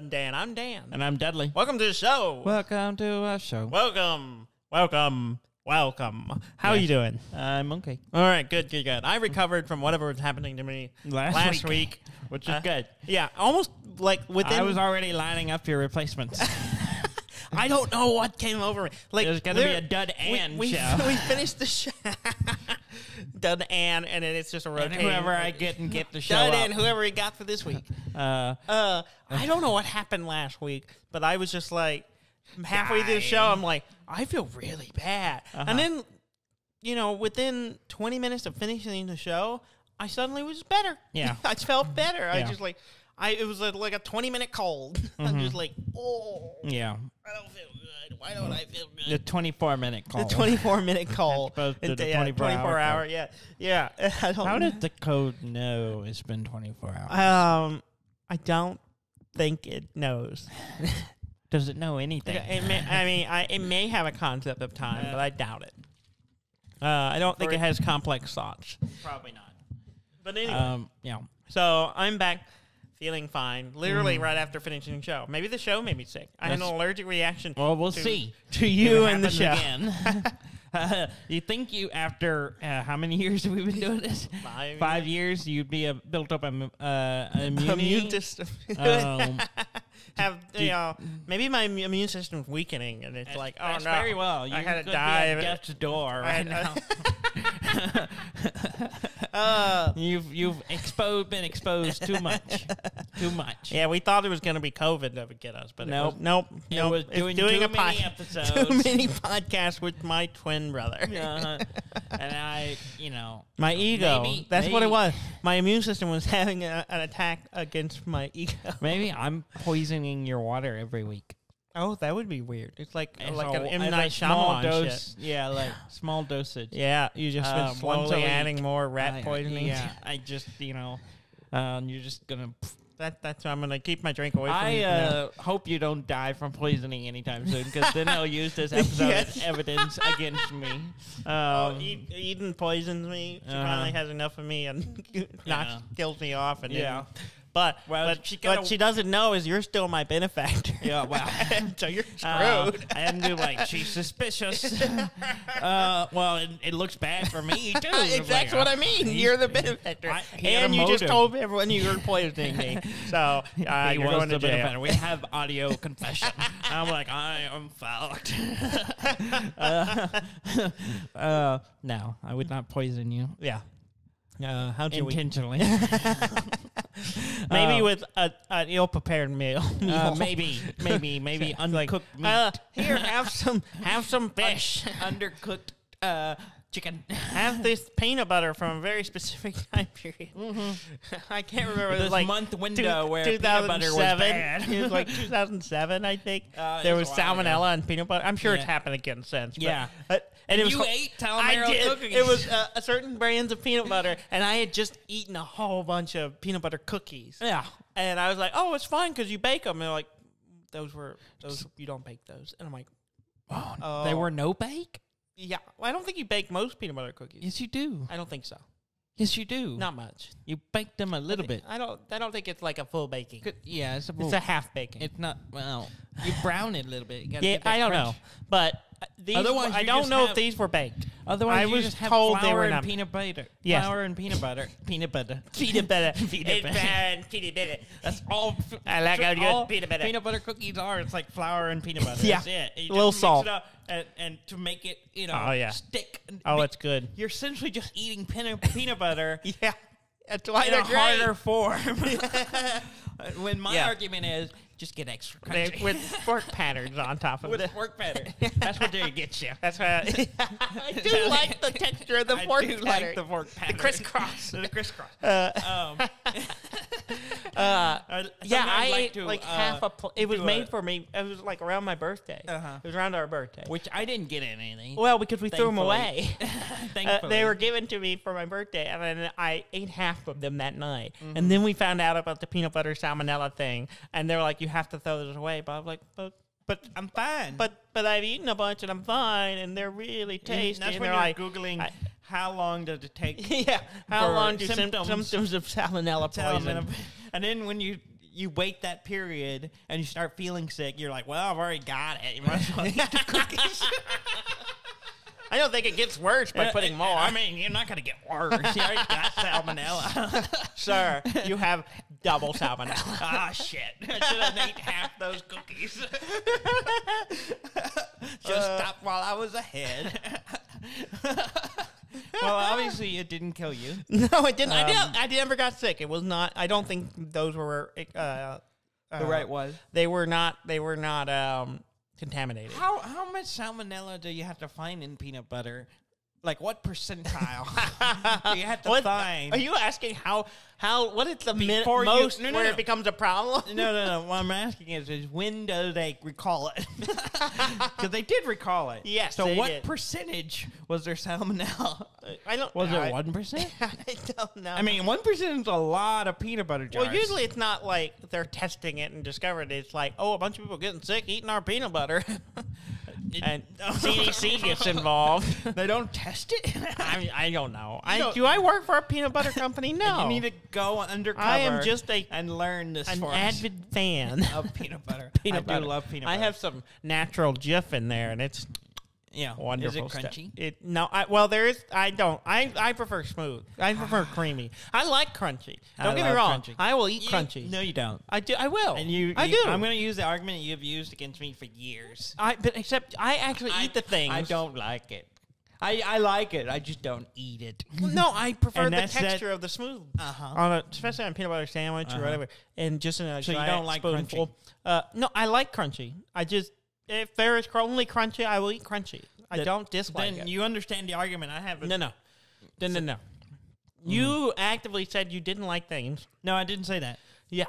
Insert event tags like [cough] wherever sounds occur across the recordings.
And Dan. I'm Dan. And I'm Dudley. Welcome to the show. Welcome to our show. welcome, welcome, welcome. How are you doing? I'm okay. All right, good, good, good. I recovered from whatever was happening to me Last week. week. Which is Uh, good. Yeah, almost like within. I was already lining up your replacements. [laughs] I don't know what came over me. Like There's gonna be a Dud and we, show. [laughs] We finished the show. [laughs] Dud and, and then it's just a and rotating. whoever I get and get to show Dud up. and whoever we got for this week. [laughs] uh, Uh, I don't know what happened last week, but I was just like halfway through the show, I'm like, I feel really bad, Uh-huh. and then you know, within 20 minutes of finishing the show, I suddenly was better. Yeah. I felt better. I just like. I, it was like, like a 20 minute cold. I'm just like, oh, yeah. I don't feel good. Why don't I feel good? The 24 minute call. The 24 minute [laughs] call. to It- the yeah, 24 hour 24 hour. call. Yeah. Yeah. [laughs] I don't How did the code know it's been 24 hours? Um, I don't think it knows. [laughs] Does it know anything? It may, I mean, I, it may have a concept of time, but I doubt it. Uh, I don't think it has complex thoughts. Probably not. But anyway, Um, yeah. so I'm back feeling fine, literally right after finishing the show. Maybe the show made me sick. I had an Mm. That's- allergic reaction Well, we'll to, see. [laughs] to you and the show. happens Again. Uh, [laughs] you think you after uh, how many years have we been doing this? [laughs] Five Five years. You'd be a, built up a m- uh, immunity. Immune system. Um, have you know maybe my im- immune system's weakening and it's like oh That's no very well. You I had could to die be of at it. death's door I right had- now. Uh, you've you've exposed been exposed too much, too much. yeah we thought it was going to be covid that would get us but Nope. it was, nope It nope. was doing doing too a many [laughs] episodes. too many podcasts with my twin brother [laughs] Uh-huh. and I, you know, my ego Maybe- that's what it was my immune system was [laughs] having a, an attack against my ego maybe I'm poisoning your water every week. Oh that would be weird it's like like So, an M Night small Shyamalan dose, shit yeah, like small dosage. yeah you just Uh, been slowly week. adding more rat I- poisoning Yeah, I just, you know, um, you're just gonna. that that's why I'm gonna keep my drink away from I you uh, hope you don't die from poisoning anytime soon, because then they'll use this [laughs] episode Yes. as evidence [laughs] against me. Oh, Um, E- Eden poisons me. She Uh-huh. finally has enough of me and [laughs] knocks, Yeah. kills me off. And Yeah. then, but Well, but she what she doesn't know is you're still my benefactor. Yeah, well. [laughs] [laughs] so you're Uh, screwed. and do like she's suspicious. [laughs] uh, well, it, it looks bad for me too. It's like, what I mean. You're the benefactor, I- and you just told everyone you were poisoning me. So uh, he you're was going the to jail. benefactor. We have audio confession. I'm like, I am fucked. uh, uh, no, I would not poison you Yeah. Uh, how'd you? intentionally. [laughs] Maybe Uh, with a, an ill-prepared meal. [laughs] uh, maybe, maybe, [laughs] maybe uncooked meat, Uh, here, have some, have some fish. undercooked uh, chicken. have this peanut butter from a very specific time period. I can't remember. Mm-hmm. This like month two- window where peanut butter was 2007. bad. it was like 2007, I think. Uh, there was was a while ago. salmonella and peanut butter. I'm sure it's happened again since. but- Yeah. uh, and, it was you ate I Talamero did. cookies. It was uh, a certain brands of peanut butter, and I had just eaten a whole bunch of peanut butter cookies. yeah. And I was like, "Oh, it's fine because you bake them." And they're like, "Those were those. You don't bake those." And I'm like, Oh, they Oh. were no bake. "Yeah, well, I don't think you bake most peanut butter cookies. Yes, you do. I don't think so. Yes, you do. Not much. you bake them a little bit. I don't. I don't think it's like a full baking. Good- Yeah, it's a, It's a half baking. It's not well. You brown it a little bit. You yeah, I don't crunch. know, but uh, these. Otherwise, I don't know if these were baked. Otherwise, I was just have told they were and not- peanut butter. Yes. Flour and peanut butter. [laughs] Peanut butter. Peanut butter. [laughs] Peanut butter. peanut butter. That's all. [laughs] I like how all peanut butter. Peanut butter cookies are. It's like flour and peanut butter. Yeah. That's it. You A little salt. And, and to make it, you know, Oh, yeah. stick. Oh, Be- it's good. You're essentially just eating peanut, peanut butter Yeah, that's why in they're a great. harder form. when my Yeah. argument is just get extra They- with [laughs] fork patterns on top of it. with it. fork pattern. [laughs] That's what they get you. That's why I, [laughs] I do like the texture of the I fork do pattern. like the fork pattern. The crisscross. the crisscross. Uh, Um, uh, yeah, I like ate to, like uh, half a. Pl- it was made a- for me. It was like around my birthday. Uh-huh. It was around our birthday. which I didn't get anything. well, because we threw them Thankfully. away. Uh, Thankfully. they were given to me for my birthday, and then I ate half of them that night. Mm-hmm. And then we found out about the peanut butter salmonella thing, and they were like, "You have to throw those away." But I was like, "But, but, I'm fine. but, but I've eaten a bunch, and I'm fine, and they're really tasty." that's and when you're like, googling I- how long does it take [laughs] yeah. How long do symptoms. symptoms, of salmonella poison? and then when you you wait that period and you start feeling sick, you're like, well, I've already got it. You might as well eat the [laughs] cookies. I don't think it gets worse by putting more. I mean, you're not gonna get worse. You already got salmonella. [laughs] sir, you have double salmonella. [laughs] ah, shit! I [laughs] should have ate half those cookies. [laughs] Just Uh, stop while I was ahead. well, obviously, it didn't kill you. no, it didn't. I Um, didn't. I never got sick. It was not. I don't think those were. Uh, The uh, right was. They were not. They were not um, contaminated. How how much salmonella do you have to find in peanut butter? Like what percentile do you have to What- find? Are you asking how? How? What is the min- you- most no, no, where no. it becomes a problem? no, no, no. What I'm asking is, is when do they recall it? [laughs] Because they did recall it. Yes, So what did. percentage was there salmonella? [laughs] I don't. Was I, it one [laughs] percent? I don't know. I mean, one percent is a lot of peanut butter jars. Well, usually it's not like they're testing it and discovered it. It's like, oh, a bunch of people getting sick eating our peanut butter, and [laughs] CDC [laughs] gets involved. they don't test it. [laughs] I, I don't know. I, do I work for a peanut butter company? No. You need to go undercover. I am just a and learn this an avid fan of peanut butter. peanut I butter. do love peanut butter. I have some natural Jif in there, and it's yeah. wonderful. Is it stuff. crunchy? It no. I, well, there is. I don't. I I prefer smooth. I prefer creamy. I like crunchy. Don't get me wrong. crunchy. I will eat You- crunchy. No, you don't. I do. I will. And you, I you- do. I'm going to use the argument you have used against me for years. I but except I actually eat the thing. I don't like it. I, I like it. I just don't eat it. No, I [laughs] prefer the that's that- texture of the smooth. Uh-huh. On a, especially on a peanut butter sandwich Uh-huh. or whatever, and just in a So you don't like spoonful. Uh, no, I like crunchy. I just if there is only crunchy, I will eat crunchy. I That- don't dislike then it. you understand the argument. I have. no, no, no, no, no. You mm-hmm. actively said you didn't like things. No, I didn't say that. Yeah.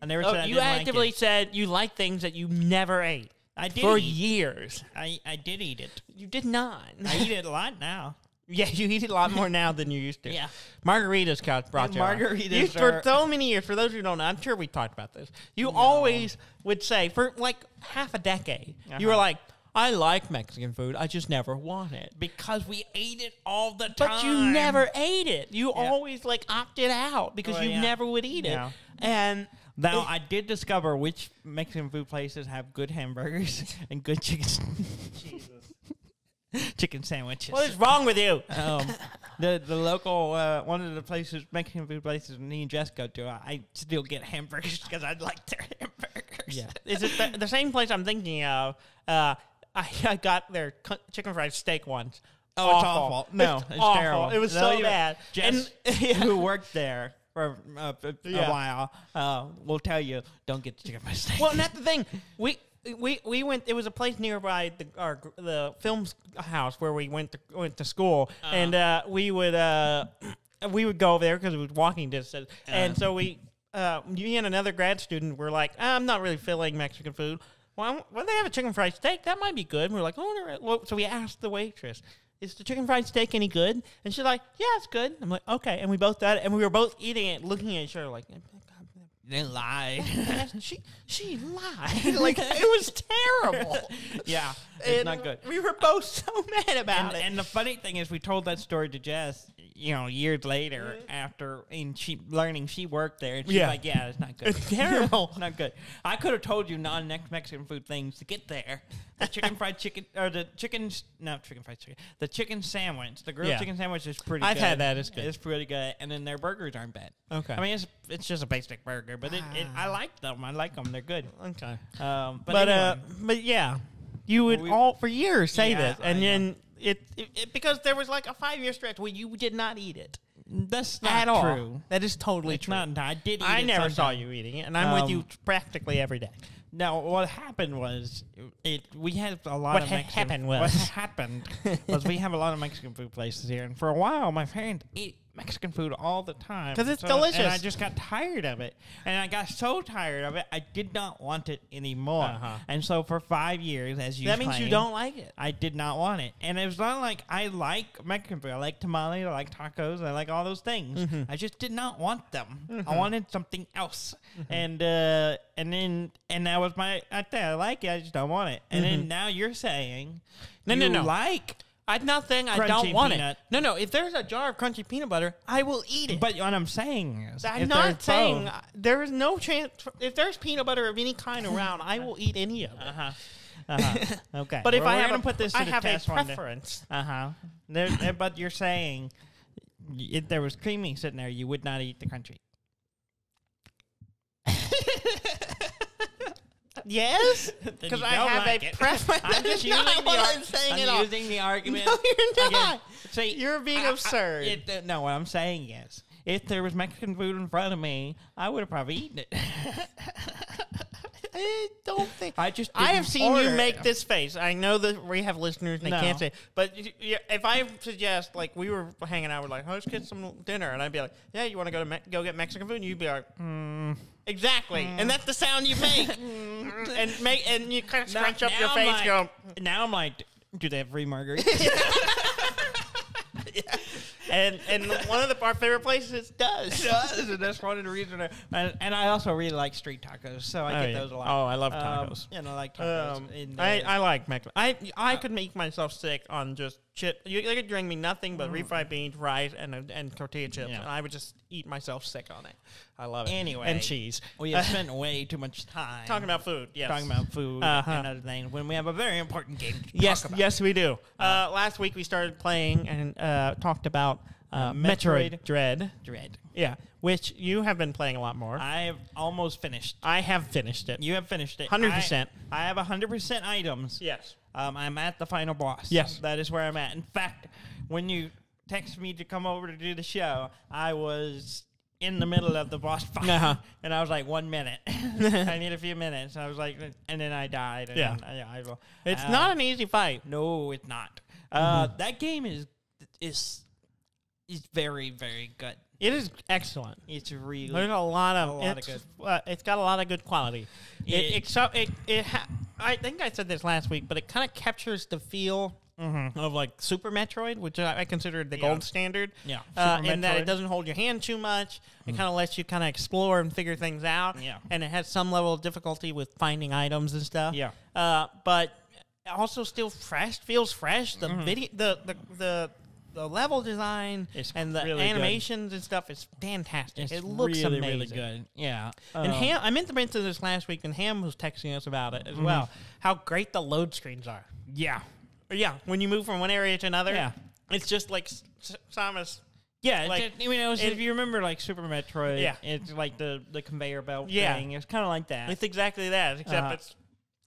I never Oh, said I you didn't like actively it. said you like things that you never ate I did for eat. years. I, I did eat it. You did not. I eat it a lot now. [laughs] Yeah, you eat it a lot more now than you used to. Yeah. Margaritas got brought you. margaritas You, for so many years. For those who don't know, I'm sure we talked about this. You always would say for like half a decade, you were Uh-huh. like, "I like Mexican food. I just never want it." Because we ate it all the time. But you never ate it. You always like opted out because Well, you yeah. never would eat Yeah. it. And Now, it- I did discover which Mexican food places have good hamburgers [laughs] and good chicken. [laughs] [laughs] chicken sandwiches. what is wrong with you? um, [laughs] the the local uh, one of the places Mexican food places me and Jess go to, I, I still get hamburgers [laughs] because I like their hamburgers. Yeah. Is it the, the same place I'm thinking of? Uh, I, I got their chicken fried steak once. Oh, it's awful. No, it's, awful. terrible. It was No, so bad. Jess, And- yeah. who worked there for uh, a, a Yeah. while, uh, will tell you don't get the chicken fried steak. Well, and that's the thing. We we we went. It was a place nearby the our the film house where we went to went to school, and uh, we would uh we would go over there because it was walking distance, and so we uh me and another grad student were like, I'm not really feeling Mexican food. Well, when they have a chicken fried steak, that might be good. And we were like, oh, well, so we asked the waitress. Is the chicken fried steak any good? And she's like, "Yeah, it's good." I'm like, "Okay," and we both got it, and we were both eating it, looking at each other like, they lied. [laughs] she she lied. [laughs] like it was terrible. [laughs] yeah, it's And not good. We were both so mad about And, it. and the funny thing is, we told that story to Jess, you know, years later after, and she learning she worked there, and she's Yeah. like, "Yeah, it's not good. It's [laughs] terrible. [laughs] not good." I could have told you non Mexican food things to get there. The chicken fried chicken, or the chicken, no chicken fried chicken, the chicken sandwich, the grilled Yeah. chicken sandwich is pretty. Good. I've good. had that, it's good. It's pretty good, and then their burgers aren't bad. Okay. I mean, it's it's just a basic burger, but it, it, I like them. I like them. They're good. okay. Um, but But, uh, but yeah, you would We- all for years say Yeah, this, and then it, it, it because there was like a five year stretch where you did not eat it that's not at all. true. That is totally It's true. not. I did. Eat I never saw you eating it, and I'm with you Um, practically every day. Now, what happened was it. We had a lot What of ha- Mexican. happened what [laughs] happened was we have a lot of Mexican food places here, and for a while, my parents ate Mexican food all the time because it's And I just got tired of it, and I got so tired of it, I did not want it anymore. Uh-huh. And so, for five years, as you that means you don't like it. I did not want it. And it was not like I like Mexican food. I like tamales, I like tacos, I like all those things. Mm-hmm. I just did not want them. I wanted something else. And uh and then and that was my I I like it, I just don't want it. And then now you're saying Mm-hmm. No, no, no. like I'm not saying I don't want peanut. it. No, no. If there's a jar of crunchy peanut butter, I will eat it. But what I'm saying is, I'm if not there's saying both- uh, there is no chance. If there's peanut butter of any kind around, I will eat any of it. Uh-huh. Uh-huh. [laughs] okay. But if I have gonna a, put this to I the have a test one day. preference. Uh huh. There, there- but you're saying y- if there was creamy sitting there, you would not eat the crunchy. [laughs] [laughs] Yes, [laughs] because I have like a it. preference. [laughs] I'm just using not the what ar- I'm saying I'm at all. using the argument. No, you're again. not. See, You're being I- I- absurd. it- uh, no, what I'm saying is, if there was Mexican food in front of me, I would have probably eaten it. I don't think. I just I have seen you make it. this face. I know that we have listeners and they No. can't say, but if I suggest, like, we were hanging out, we're like, oh, let's get some dinner, and I'd be like, yeah, you want to go to Me- go get Mexican food? And you'd be like, Mm. Exactly, and mm. that's the sound you make, [laughs] mm. and make, and you kind of Now- scrunch up your now I'm face, like- go. Now I'm like, do they have free margaritas? [laughs] [laughs] And and one of the our favorite places does. does, and that's one of the reasons. I, and, and I also really like street tacos, so I Oh, get yeah. those a lot. Oh, I love Um, tacos. and I like tacos. Um, in, I, uh, I like Mexican. I I could make myself sick on just chip. You, you could bring me nothing but refried beans, rice, and and tortilla chips, Mm. Yeah. and I would just eat myself sick on it. I love it. Anyway, and cheese. [laughs] we have spent way too much time Talking about food. Yes. talking about food Uh-huh. and other things when we have a very important game to Yes, talk about. yes, we do. Uh, last week we started playing and uh, talked about uh, Metroid, Metroid. Dread. Dread. Yeah, which you have been playing a lot more. I have almost finished. I have finished it. You have finished it. 100%. I, I have 100% items. yes. Um, I'm at the final boss. Yes. That is where I'm at. In fact, when you texted me to come over to do the show, I was in the middle of the boss fight. Uh-huh. [laughs] And I was like, one minute. [laughs] I need a few minutes. I was like, and then I died. And Yeah. I, I, It's uh, not an easy fight. No, it's not. Uh, Mm-hmm. That game is is is very very good. It is excellent. It's really There's a lot of, A lot of good. Uh, it's got a lot of good quality. It, It- it, so it, it ha- I think I said this last week, but it kind of captures the feel of like Super Metroid, which I, I consider the Mm-hmm. Yeah. gold standard. Yeah, uh, in that Mm. it doesn't hold your hand too much. It kind of lets you kind of explore and figure things out. Yeah. and it has some level of difficulty with finding items and stuff. Yeah. uh, but also still fresh. Feels fresh. The video, the the the. The level design It's and the really good. animations and stuff is fantastic. It's it looks really amazing. really good. Yeah. And Um, Ham, I meant to mention this last week, and Ham was texting us about it as well. How great the load screens are. Yeah. Yeah, when you move from one area to another, Yeah. it's just like Samus. Yeah, Like, like I mean, it was, it- if you remember, like Super Metroid, Yeah. it's like the the conveyor belt Yeah. thing. It's kind of like that. It's exactly that, except Uh-huh. it's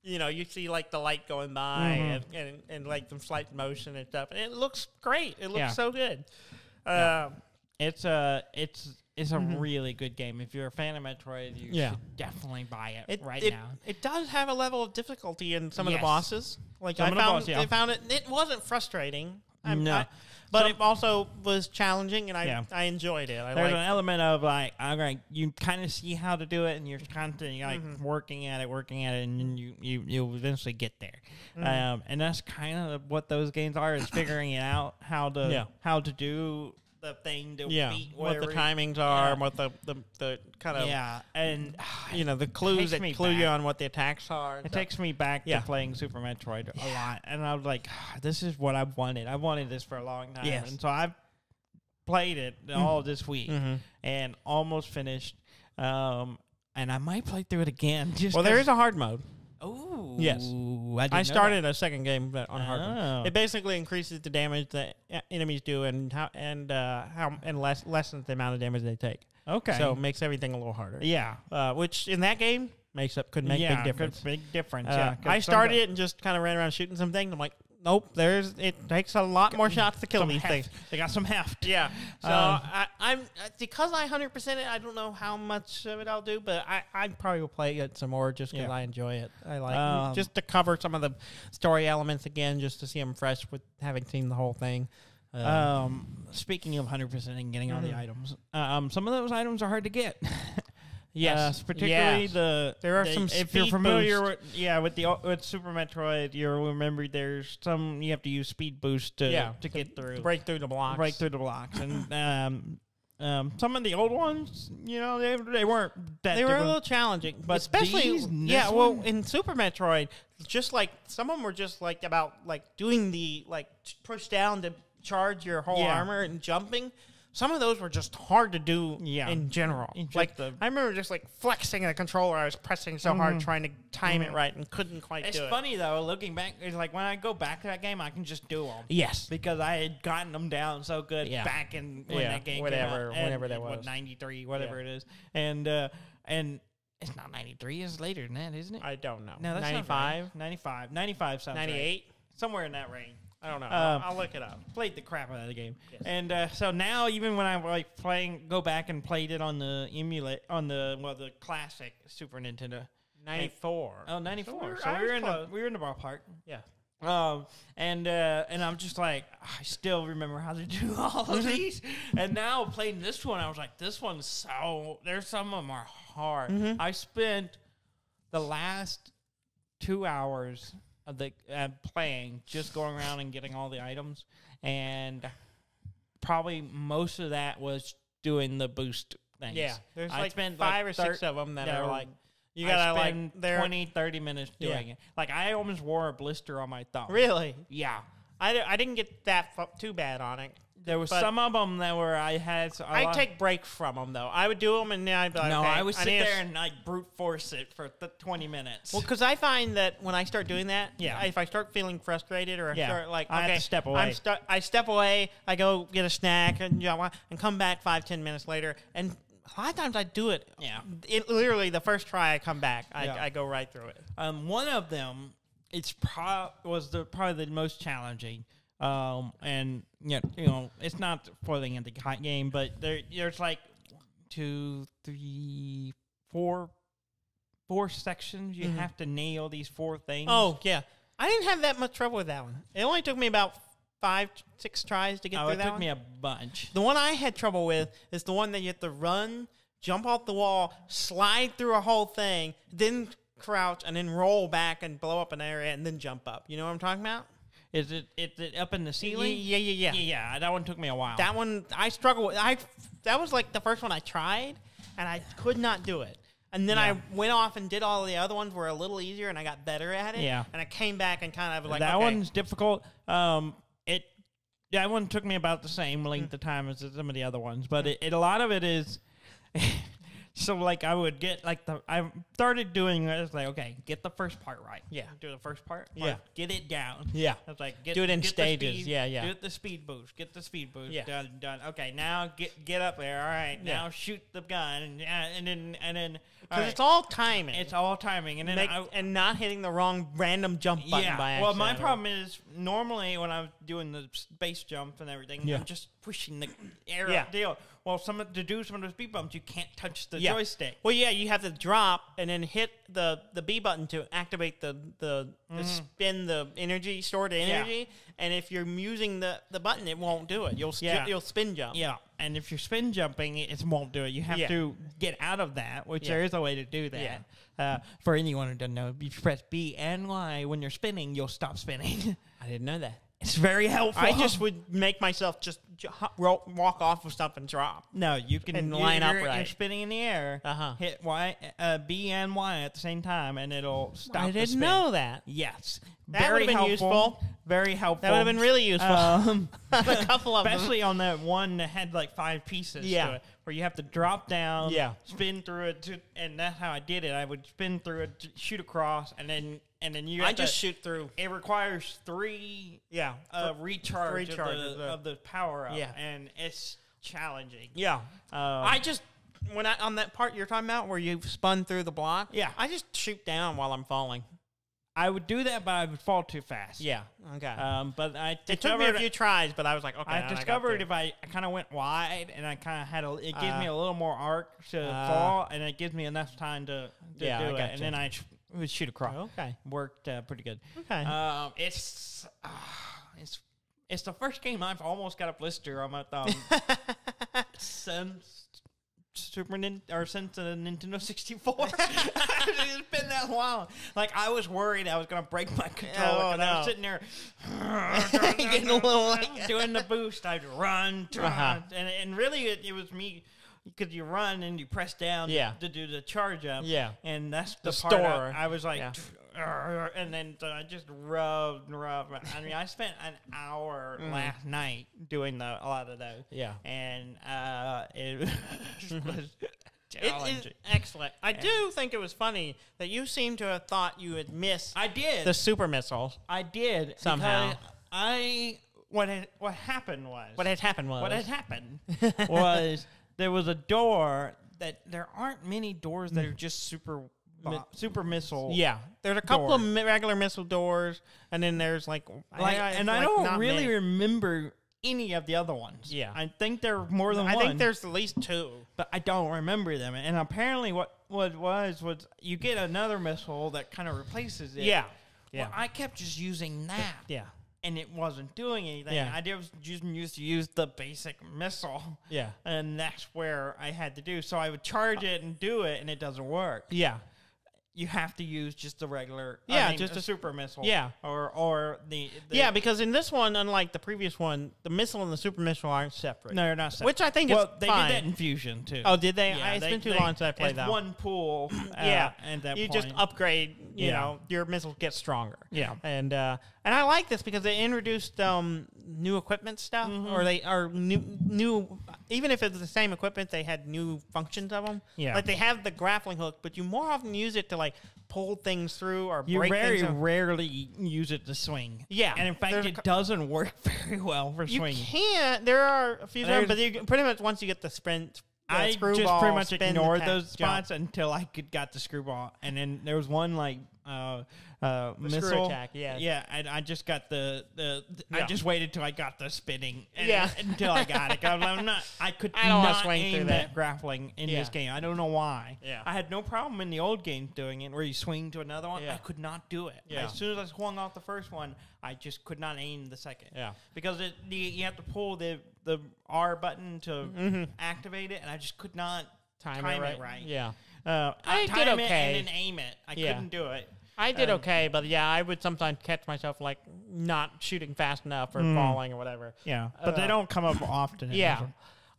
you know you see like the light going by Mhm. and, and and like some slight motion and stuff, and it looks great. It looks Yeah. so good. Yeah. Um, It's a it's it's a really good game. If you're a fan of Metroid, you Yeah. should definitely buy it, It, right it, now. It does have a level of difficulty in some of the bosses. Like Some I found, boss, yeah. they found it. It wasn't frustrating. I'm- No. I- but Some- it also was challenging, and I Yeah. I enjoyed it. I There's like. an element of like, all right, you kind of see how to do it, and you're constantly like Mm-hmm. working at it, working at it, and then you you you eventually get there. Mm-hmm. Um, and that's kind of what those games are: is figuring it out how to Yeah. how to do the thing to yeah, beat what the timings are, Yeah. and what the the, the kind of Yeah, and you know the clues that clue you on what the attacks are. It stuff. takes me back Yeah. to playing Super Metroid a lot, and I was like, "This is what I wanted. I wanted this for a long time." Yes. And so I've played it all this week Mhm. and almost finished. Um, and I might play through it again. [laughs] Just Well, there is a hard mode. Oh, Yes. I, I started a second game but on hard Oh. It basically increases the damage that enemies do and how and uh, how and less lessens the amount of damage they take. Okay. So it makes everything a little harder. yeah, Uh, which in that game makes up could make yeah, big difference. Big difference. Uh, yeah, I started it and just kind of ran around shooting some things. I'm like, nope. There's it takes a lot more shots to kill some these heft. things. They got some heft. Yeah. So Um, I, I'm uh, because I hundred percent it. I don't know how much of it I'll do, but I I probably will play it some more just because Yeah. I enjoy it. I like Um, just to cover some of the story elements again, just to see them fresh with having seen the whole thing. Uh, Um, speaking of hundred percent and getting all the Mhm. items, um, some of those items are hard to get. [laughs] yes, Uh, particularly yes. the There are the- some If you're familiar boost. with yeah with the with Super Metroid, you'll remember there's some you have to use speed boost to Yeah, to get through break through the blocks. break through the blocks, and [laughs] um, Um, some of the old ones, you know, they they weren't that. They were a little challenging, But but especially these yeah. Well, one? in Super Metroid, just like some of them were just like about like doing the like push down to charge your whole Yeah. armor and jumping. Some of those were just hard to do Yeah. in general. Just like the- I remember just like flexing the controller. I was pressing so hard trying to time it right and couldn't quite It's do it. funny though, looking back, it's like when I go back to that game, I can just do them. Yes. because I had gotten them down so good Yeah. back in when Yeah, that game whatever- came out, and whenever that was. 93, whatever it is, and uh, and it's not 93, it's later than that, isn't it? I don't know. no, that's not 95, right. 95, 95 sounds right. 98. somewhere in that range. I don't know. Um, I'll look it up. Played the crap out of the game, Yes. and uh, so now even when I like playing, go back and played it on the emulate on the well the classic Super Nintendo. 94. Oh, 94. we're- So, we were in the we were in the ballpark. yeah. Um, and uh, and I'm just like, I still remember how to do [laughs] all of these. and now playing this one, I was like, this one's so. There's some of them are hard. Mm-hmm. I spent the last two hours the uh, playing just going around and getting all the items, and probably most of that was doing the boost things. Yeah. There's I like spent five like or six of them that that are like you gotta spend like they're 20, 30 minutes Yeah. doing it. Like I almost wore a blister on my thumb. really. Yeah. I, I didn't get that too bad on it. There were But- some of them that were I had. So I'd take breaks from them though. I would do them and then I'd be like, no, okay, I would I sit need there and like brute force it for th- twenty minutes. Well, because I find that when I start doing that, Yeah. if I start feeling frustrated or I Yeah. start like, I have to okay, step I'm away. stu- I step away. I go get a snack and you know, and come back five ten minutes later. And a lot of times I do it. Yeah. It literally the first try I come back, I, Yeah. I go right through it. um, one of them, it's pro- was the probably the most challenging. Um, and yeah, you know, it's not spoiling in the game, but there, there's like one, two, three, four, four sections. You have to nail these four things. Oh yeah, I didn't have that much trouble with that one. It only took me about five six tries to get Oh, through it that took one. me a bunch. The one I had trouble with is the one that you have to run, jump off the wall, slide through a whole thing, then crouch, and then roll back and blow up an area, and then jump up. You know what I'm talking about? Is it is it up in the ceiling? Yeah, yeah, yeah. yeah, yeah. That one took me a while. That one I struggled with. I that was like the first one I tried, and I could not do it. And then Yeah. I went off and did all the other ones were a little easier, and I got better at it. Yeah. And I came back and kind of like that okay. one's difficult. Um, it that one took me about the same length of time as some of the other ones, but it, it a lot of it is. [laughs] so like I would get like the I started doing it. It's like okay, get the first part right. Yeah. do the first part. Yeah. get it down. Yeah. It's like get, Do it in stages. speed- Yeah, yeah. Do it the speed boost. Get the speed boost. Yeah. Done. Done. Okay, now get get up there. All right, Yeah. now shoot the gun, and, and then and then because all it's all timing. it's all timing, and then Make- I, and not hitting the wrong random jump button yeah. by well, my problem is normally when I'm doing the base jump and everything, Yeah. I'm just pushing the air Yeah. deal. Well, some of- to do some of those speed bumps, you can't touch the Yeah. joystick. Well, yeah, you have to drop and then hit the the B button to activate the the, the spin the energy stored Mm-hmm. Yeah. energy. And if you're using the, the button, it won't do it. You'll Yeah. you'll spin jump. Yeah, and if you're spin jumping, it won't do it. You have Yeah. to get out of that, which Yeah. there is a way to do that. Yeah. Uh, for anyone who doesn't know, if you press B and Y when you're spinning, you'll stop spinning. [laughs] I didn't know that. It's very helpful. I just would make myself just j- hu- ro- walk off of stuff and drop. No, you can And you- line up you're, You're right. spinning in the air. Uh-huh. Hit Y, uh, B and Y at the same time, and it'll stop. I the didn't spin. know that. Yes, That very would've been helpful. useful. Very helpful. That would have been really useful. Um, [laughs] a couple of them. especially on that one that had like five pieces. Yeah. to it, where you have to drop down. Yeah. spin through it, to, and that's how I did it. I would spin through it, shoot across, and then and then you. I have to- just shoot through. It requires three Yeah. uh, recharge, three of, the, of the power up. yeah. and it's challenging. yeah. Um, I just when I on that part you're talking about where you've spun through the block. Yeah. I just shoot down while I'm falling. I would do that, but I would fall too fast. Yeah. Okay. Um, but I it took me a few tries, but I was like, okay. I I discovered through. if I, I kind of went wide and I kind of had a, it gives Uh, me a little more arc to uh, fall, and it gives me enough time to, to Yeah, I do it, and then I would shoot across. Okay. Worked uh, pretty good. Okay. Um, it's uh, it's it's the first game I've almost got a blister on my thumb [laughs] since Super Nin- or since the Nintendo 64. [laughs] it's been that long. Like I was worried I was gonna break my controller. Oh, 'cause I was sitting there [laughs] Getting a little like- doing the boost. I'd run, run Uh-huh. and and really it, it was me. Because you run and you press down Yeah. to do the charge up, Yeah. and that's the, The part I- store. I, was like, Yeah. And then so I just rubbed and rubbed. I mean, I spent an hour [laughs] last night doing the, a lot of those. Mm. Yeah. and uh, it [laughs] was [laughs] It challenging. is excellent. I do think it was funny that you seem to have thought you had missed I did. the super missiles. I did Somehow. I what had, what happened was What had happened was what had happened was there was a door that there aren't many doors that are mm. just super mi- super missile. Yeah, there's a couple of mi- regular missile doors, and then there's like, like, I- and I like don't really many. remember any of the other ones. Yeah. I think there are more than I one. think there's at least two. but I don't remember them. And apparently, what what was was you get another missile that kind of replaces it. Yeah, Well, yeah, I kept just using that. yeah, And it wasn't doing anything. Yeah. I just just used to use the basic missile. yeah, And that's where I had to do. So I would charge it and do it, and it doesn't work. yeah. You have to use just the regular. I Yeah, mean, just a a- super missile. yeah. Or or the, the Yeah, because in this one, unlike the previous one, the missile and the super missile aren't separate. no, they're not. Separate. Which I think well, is they fine. did that in Fusion too. Oh, did they? Yeah, I, it's they- been too they- long since I played that. one pool. [clears throat] uh, yeah, at that you point. just upgrade. You Yeah. know, your missiles get stronger. Yeah. and uh, and I like this because they introduced um, new equipment stuff, Mm-hmm. or they are new new. Even if it's the same equipment, they had new functions of them. Yeah. like they have the grappling hook, but you more often use it to like pull things through or You break very things. rarely use it to swing. Yeah, and in fact, it doesn't work [laughs] very well for You swinging. can't. There are a few times, but you, pretty much once you get the sprint, I just pretty much ignored those jump. spots until I could got the screwball, and then there was one like uh, uh, missile attack, yeah. yeah, and I just got the the. the- I just waited till I got the spinning, and, Yeah. [laughs] until I got it. I'm I'm not. I could [laughs] I don't not swing aim through that grappling in Yeah. this game. I don't know why. Yeah. I had no problem in the old games doing it, where you swing to another one. Yeah. I could not do it. Yeah. As soon as I swung off the first one, I just could not aim the second. Yeah. because it the, you have to pull the the R button to Mm-hmm. activate it, and I just could not Time, time, it right. Yeah. uh, I I did time okay. it and then aim it. I Yeah. couldn't do it. I did Um, okay, but yeah, I would sometimes catch myself like not shooting fast enough or falling or whatever. Yeah, but Uh, they don't come up often. [laughs] Yeah.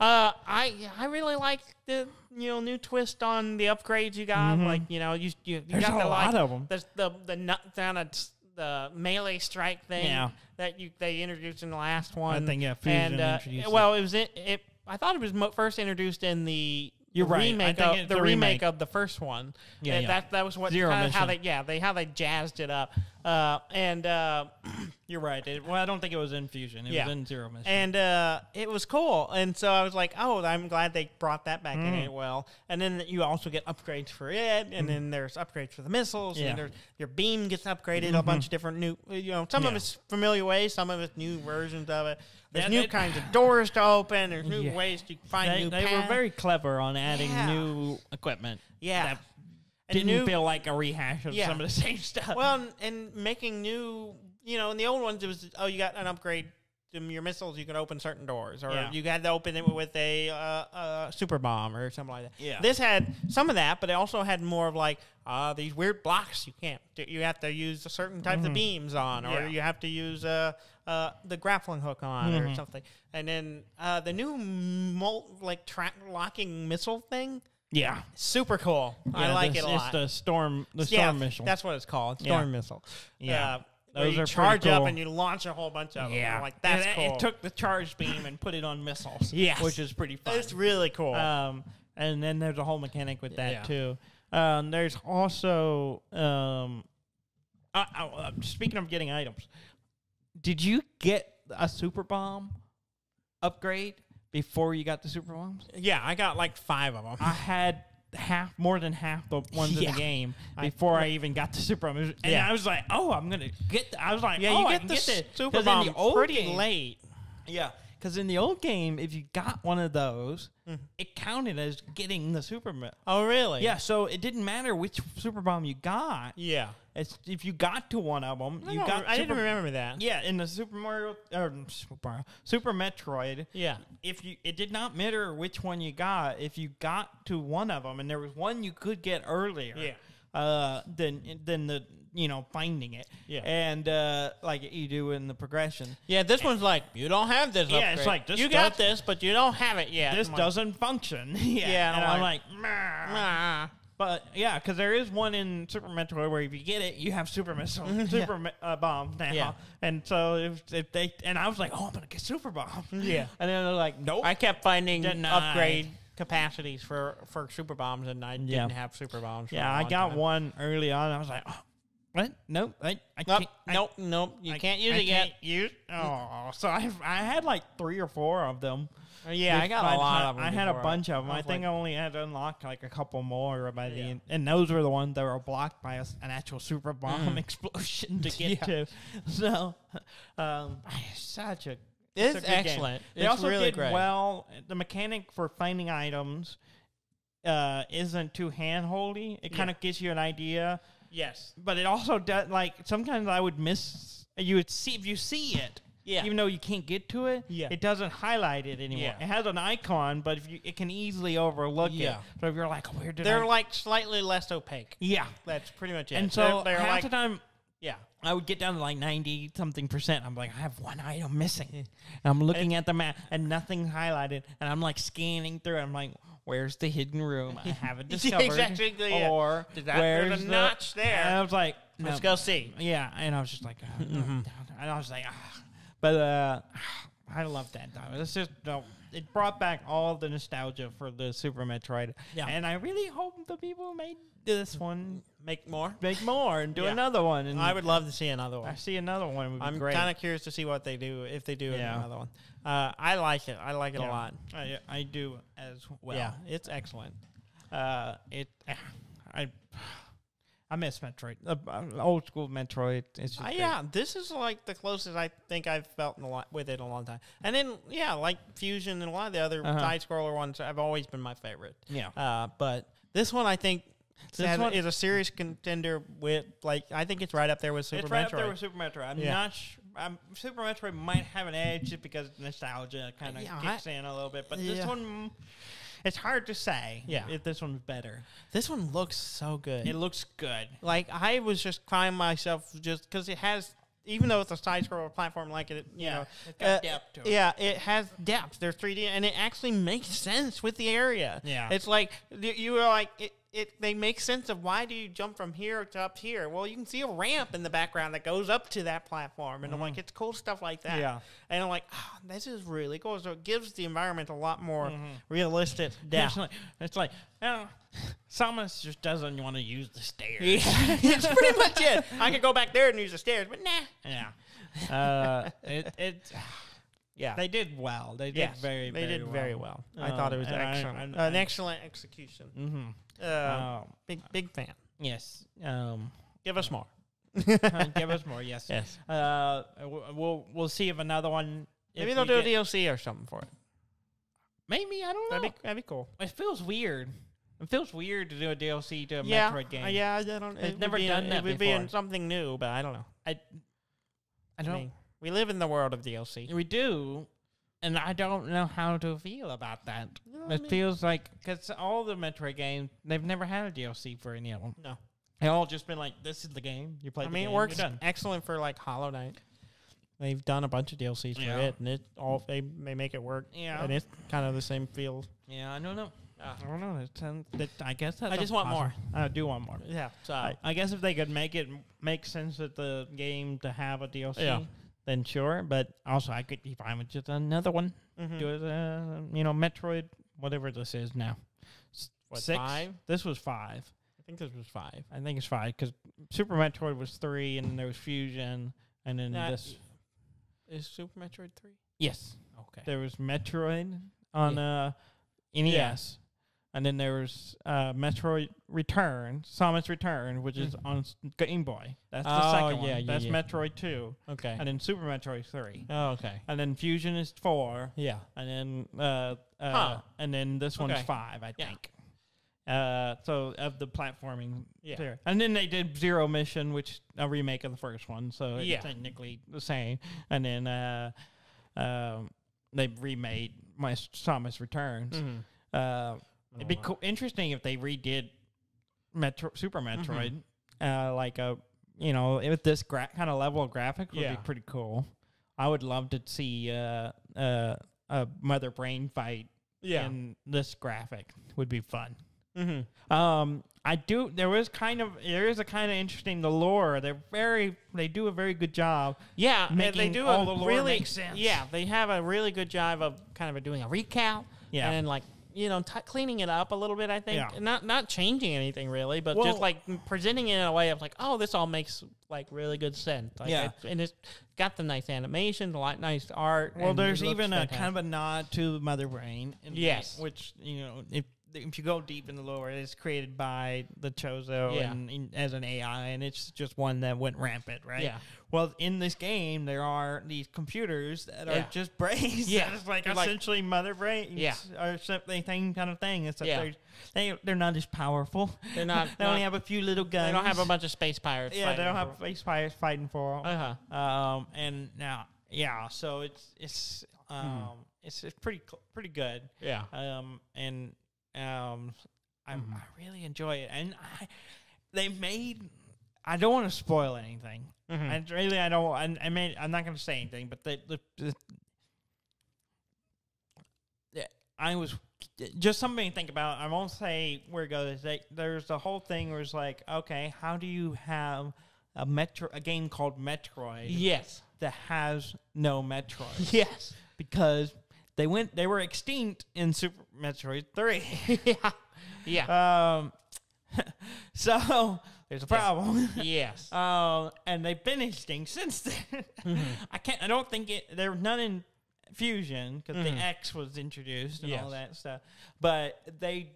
Uh, I I really like the you know new twist on the upgrades you got. Like you know you you, you Mm-hmm. There's got a the, lot like, of 'em. The the the nut down at the melee strike thing Yeah. that you they introduced in the last one. I think, yeah, Fusion and, uh, introduced well, it was in, it. I thought it was mo- first introduced in the. You're the right. I Remake think of, it's the the remake remake. of the first one. Yeah, And yeah. That that was what Zero kinda how they yeah they how they jazzed it up. Uh, and uh, [clears throat] You're right. It, well, I don't think it was in Fusion. It Yeah. was in Zero Mission. and uh, it was cool. And so I was like, oh, I'm glad they brought that back Mm. in it well. And then you also get upgrades for it, and then there's upgrades for the missiles, Mm. Yeah. Mm-hmm. and there's, your beam gets upgraded a bunch of different new, you know, some of it's familiar ways, some of it's new versions of it. There's Yeah, new they- kinds of doors to open. There's new Yeah. ways to find they, new. they were very clever on adding Yeah. new equipment. yeah. that Didn't new- feel like a rehash of Yeah. some of the [laughs] same stuff. well, and, and making new, you know, in the old ones, it was oh, you got an upgrade to your missiles, you can open certain doors, or Yeah. you had to open it with a uh, uh, super bomb or something like that. Yeah. This had some of that, but it also had more of like uh, these weird blocks you can't. do- You have to use a certain types of beams on, or Mm-hmm. Yeah. you have to use uh, uh, the grappling hook on, Mm-hmm. or something. And then uh, the new mul- like track locking missile thing, yeah. super cool. I Yeah, like this- it a lot. It's the storm, the Yeah, storm missile. That's what it's called. Yeah. Storm missile. Yeah. Uh, where Those you are pretty charge up cool. and you launch a whole bunch of them. yeah, like that's And it- cool. It took the charge beam and put it on missiles. Yes. which is pretty fun. it's really cool. Um, and then there's a whole mechanic with that Yeah. too. Um, there's also um, uh, uh, speaking of getting items, did you get a super bomb upgrade before you got the super bombs? yeah, I got like five of them. I had half, more than half the ones in the [laughs] game before I, [laughs] even got the super bombs. And Yeah. I was like, oh, I'm gonna get. The, I was like, yeah, oh, you I get the get the super bomb pretty game- late. Yeah, because in the old game, if you got one of those, Mhm. it counted as getting the super. Me- Oh, really? yeah, so it didn't matter which super bomb you got. Yeah. It's if you got to one of them, I, you got. I super, didn't remember that. Yeah, in the Super Mario or Super Super Metroid, Yeah. if you it did not matter which one you got. If you got to one of them, and there was one you could get earlier, Yeah. uh, than than the you know finding it, Yeah. and uh, like you do in the progression. Yeah, this one's like you don't have this. Yeah, it's like, this you got this, but you don't have it yet. This I'm doesn't function. [laughs] yeah, Yeah, and I'm I'm like, like. But yeah, because there is one in Super Metroid where if you get it, you have super missile, [laughs] super mi- uh, bomb now. Yeah. And so if, if they and I was like, oh, I'm gonna get super bomb. [laughs] Yeah. And then they're like, nope. I kept finding Denied. upgrade capacities for for super bombs, and I Yeah. didn't have super bombs. yeah, I got time. one early on. I was like, oh, what? Nope. I, I Nope. I- nope, nope. You I- can't use I it yet. can't Use. Oh, so I I had like three or four of them. Oh, yeah, I got a lot of them. I had a bunch of them. I, was think like, I only had to unlock like a couple more by the Yeah. end, and those were the ones that were blocked by a an actual super bomb Mm. [laughs] explosion [laughs] to get Yeah. to. [laughs] So, um, such a it's a good game. excellent. They it's also really did great. well. The mechanic for finding items uh, isn't too handholdy. It kind of gives you an idea, Yes. but it also does like sometimes I would miss. You would see if you see it. Yeah. Even though you can't get to it, Yeah. it doesn't highlight it anymore. Yeah. It has an icon, but if you, it can easily overlook Yeah. it. So if you're like, where did They're I? like slightly less opaque. yeah. That's pretty much it. And so they're, they're half like, the time, yeah. I would get down to like 90 something percent. I'm like, I have one item missing. And I'm looking at the map and nothing highlighted. And I'm like scanning through. I'm like, where's the hidden room? I [laughs] haven't discovered. exactly, yeah. Or Did that- there's where's a the- notch there. And I was like, no. Let's go see. Yeah. And I was just like, uh, Mm-hmm. and I was like, ah. But uh, [sighs] I love that though. It's just, uh, it brought back all the nostalgia for the Super Metroid. Yeah. And I really hope the people who made this one Make more. make more and do Yeah. another one. And I would love to see another one. I see another one would be I'm kind of curious to see what they do if they do Yeah. another one. Uh, I like it. I like it Yeah. a lot. I, I do as well. yeah, it's excellent. Uh, it. [sighs] I. I miss Metroid. Uh, uh, old school Metroid. It's just Uh, yeah, this is like the closest I think I've felt in a lot with it in a long time. And then yeah, like Fusion and a lot of the other Uh-huh. side scroller ones have always been my favorite. Yeah. Uh, but this one I think This has- one- is a serious contender with like I think it's right up there with Super it's right Metroid. up there with Super Metroid. I'm Yeah. not. Sh- I'm, Super Metroid might have an edge just because nostalgia kind of Yeah, kicks in a little bit, but this one, it's hard to say. Yeah. if this one's better. this one looks so good. It looks good. like I was just crying myself just because it has, even though it's a side scroller platform like it, you Yeah, know, it's got uh, depth to it. Yeah, it has depth. There's 3D, and it actually makes sense with the area. Yeah. it's like you were like it. It they make sense of why do you jump from here to up here? Well, you can see a ramp in the background that goes up to that platform, and I'm like, it's cool stuff like that. Mm-hmm. Yeah. and I'm like, oh, this is really cool. So it gives the environment a lot more Mm-hmm. realistic It's depth. like, it's like uh, Samus just doesn't want to use the stairs. Yeah, [laughs] [laughs] it's pretty much it. I could go back there and use the stairs, but nah. Yeah. Uh, it, it, Yeah, they did well. They did Yes, very, they very did well. very well. I thought it Um, was and I- excellent, I- an excellent execution. Mm-hmm. Uh, big big fan. yes. Um, Give us more. give us more. Yes. [laughs] Yes, Uh, we'll we'll see if another one. maybe they'll do a DLC or something for it. Maybe I don't know. That'd be that'd be cool. it feels weird. It feels weird to do a DLC to a yeah, Metroid game. uh, yeah. I don't. Would never done a, that It would be in something new, but I don't know. I, I I don't. mean, we live in the world of DLC. we do, and I don't know how to feel about that. No, I It mean- feels like because all the Metroid games, they've never had a DLC for any of them. No, They all just been like, "This is the game. You play." I mean game, it works excellent for like Hollow Knight. They've done a bunch of DLCs for Yeah. it, and it all they they make it work. Yeah. and it's kind of the same feel. Yeah, I don't know. Uh, I don't know. That sounds- that- I guess that's I just want more. I do want more. yeah, so I, I guess if they could make it make sense with the game to have a DLC, Yeah. Then sure. But also, I could be fine with just another one. mhm. Do it, uh, you know, Metroid, whatever this is now. What, Six? five? This was five. I think this was five. I think it's five because Super Metroid was three, and then there was Fusion, and then Nah, this. Is Super Metroid three? Yes, Okay. there was Metroid on uh, NES, and then there was uh, Metroid Return, Samus Return, which is on s- Game Boy. That's the Oh, second yeah, one. yeah, That's yeah. Metroid Two, Okay. and then Super Metroid Three, oh, okay. and then Fusion is four, Yeah. and then uh, uh, Huh. and then this one's Okay. five, I Yeah. think. Uh, so of the platforming, Yeah. there. and then they did Zero Mission, which a remake of the first one, so it's Yeah. technically the same. And then uh, um, they remade my Samus Returns. Mhm. Uh, it'd be co- interesting if they redid Metro Super Mm-hmm. Metroid, uh, like a you know with this gra- kind of level of graphics would Yeah. be pretty cool. I would love to see uh, uh, a Mother Brain fight Yeah. in this graphic. Would be fun. Mm-hmm. Um, I do. There was kind of there is a kind of interesting the lore. They're very they do a very good job. Yeah, and they Making do all a the lore really make sense. Yeah, they have a really good job of kind of doing a recap. Yeah. and like you know t- cleaning it up a little bit. I think Yeah. not not changing anything really, but Well- just like presenting it in a way of like, oh, this all makes like really good sense. Like, Yeah. it- and it's got the nice animation, the like nice art. Well, there's even a fantastic. kind of a nod to Mother Brain. in the- Yes. which you know if if you go deep in the lore, it's created by the Chozo Yeah. and in, as an AI, and it's just one that went rampant, right? Yeah. Well, in this game, there are these computers that are just brains. Yeah. [laughs] it's like They're like- essentially Mother Brains. Yeah. or something same kind of thing. Except Yeah. they're they they're not as powerful. They're [laughs] not- they only have a few little guns. They don't have a bunch of space pirates. Yeah, they don't have space pirates fighting for 'em. Uh huh. Um, and now, yeah, so it's it's Hmm. um it's, it's pretty cl- pretty good. Yeah. Um, and um, I Mm-hmm. I really enjoy it, and I they made. I don't want to spoil anything. Mhm. I really I don't. I, I mean I'm not going to say anything, but the, the, the yeah, I was just something to think about. I won't say where it goes. They, there's the whole thing where it's like, okay, how do you have a metro a game called Metroid Yes. that has no Metroid? [laughs] Yes. because they went they were extinct in Super Metroid 3. [laughs] yeah. Yeah. um [laughs] so there's a problem. [laughs] yes. um and they've been extinct since then. Mm-hmm. I can't I don't think it there were none in Fusion because the X was introduced and all Mm-hmm. That stuff. But they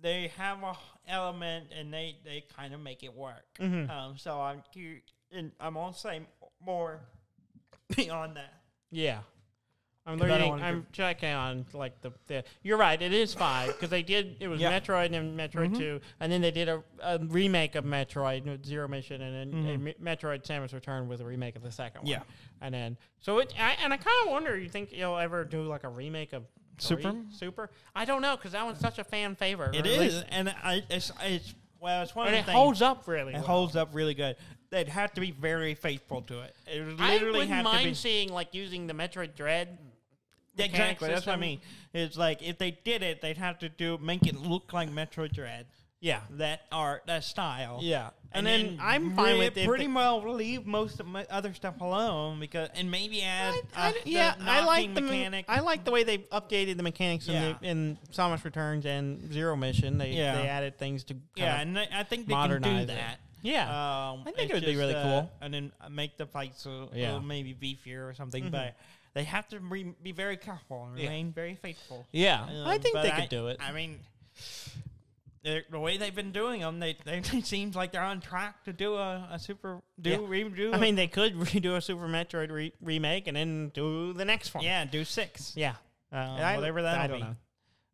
they have a element and they they kind of make it work. Mm-hmm. Um so I'm cu- and I'm gonna say more beyond that. Yeah. I'm 'Cause I don't reading. wanna I'm checking on like the, the. You're right. It is five because they did. It was Yeah. Metroid and Metroid mm-hmm. Two, and then they did a, a remake of Metroid Zero Mission, and then a mm-hmm. Me- Metroid: Samus Return with a remake of the second one. Yeah. And then so it. I, and I kind of wonder. You think you'll ever do like a remake of three? Super? Super. I don't know because that one's such a fan favorite. It is, least- and I it's it's well, it's one and of the it the holds up really. It well. holds up really good. They'd have to be very faithful to it. It would I literally wouldn't have to be mind seeing like using the Metroid Dread. Exactly. That's what I mean. It's like if they did it, they'd have to do make it look like Metroid Dread. Yeah. That art, that style. Yeah. And, then, I'm fine with it. pretty well leave most of my other stuff alone because and maybe add I, uh, yeah, I like the me- mechanic. I like the way they updated the mechanics Yeah. in, the, in Samus Returns and Zero Mission. They Yeah. they added things to yeah, and I I think they modernize can do that. Yeah. Um, I think it would be really uh, cool. and then uh, make the fights a, Yeah. little maybe beefier or something. But they have to re- be very careful and Yeah. remain very faithful. yeah, I Um, think but they I- could do it. I mean, they're- the way they've been doing them, they, they [laughs] it seems like they're on track to do a, a super do Yeah. redo. I a- mean, they could [laughs] redo a Super Metroid re- remake and then do the next one. yeah, do six. yeah. Um, I- whatever that I don't be. know.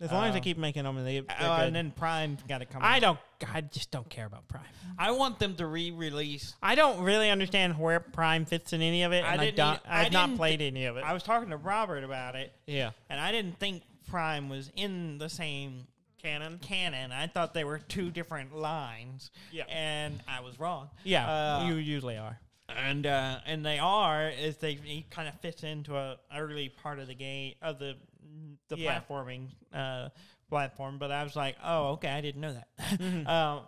As long as they Uh, keep making them, and they, they're good. and then Prime got to come. I out. don't. I just don't care about Prime. I want them to re-release. I don't really understand where Prime fits in any of it, I and I, didn't don't. e- I I've not didn't played any of it. I was talking to Robert about it, yeah. and I didn't think Prime was in the same Canon. canon. I thought they were two different lines. Yeah. and I was wrong. Yeah. Uh, you usually are. and uh, and they are is they he kind of fits into a early part of the game of the the Yeah. platforming uh, platform. But I was like, oh, okay, I didn't know that. Mm-hmm. [laughs] um,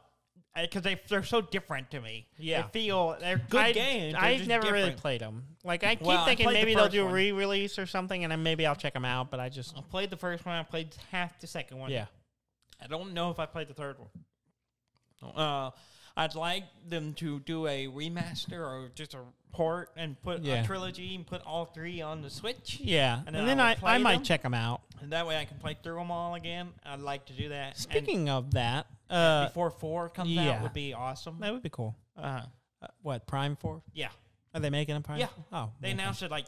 because they they're so different to me. Yeah. they feel they're good I, games. I've never really played them. Like I keep Well, I thinking the maybe they'll do a re-release or something, and then maybe I'll check them out. But I just I played the first one. I played half the second one. yeah. I don't know if I played the third one. Uh, I'd like them to do a remaster or just a port and put Yeah. a trilogy and put all three on the Switch. Yeah, And and then then, I I, I might check them out. And that way I can play through them all again. I'd like to do that. And Speaking of that, uh, before four comes yeah. out would be awesome. that would be cool. Uh, Uh, what Prime Four? yeah, Are they making a Prime? Yeah. Oh, they okay. announced it like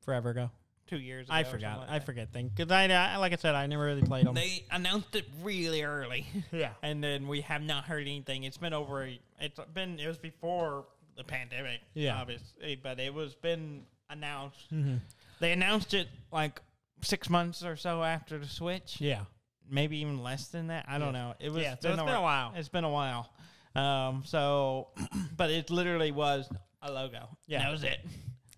forever ago. Two years. ago I forgot. like I forget things because I, I, like I said, I never really played them. They announced it really early. [laughs] yeah. and then we have not heard anything. It's been over. A, it's been. It was before the pandemic. Yeah. obviously, but it was been announced. Mm-hmm. They announced it like six months or so after the Switch. Yeah. Maybe even less than that. I don't know. It was. Yeah, so it's been a while. It's been a while. Um. So, [clears throat] but it literally was a logo. Yeah. that was it.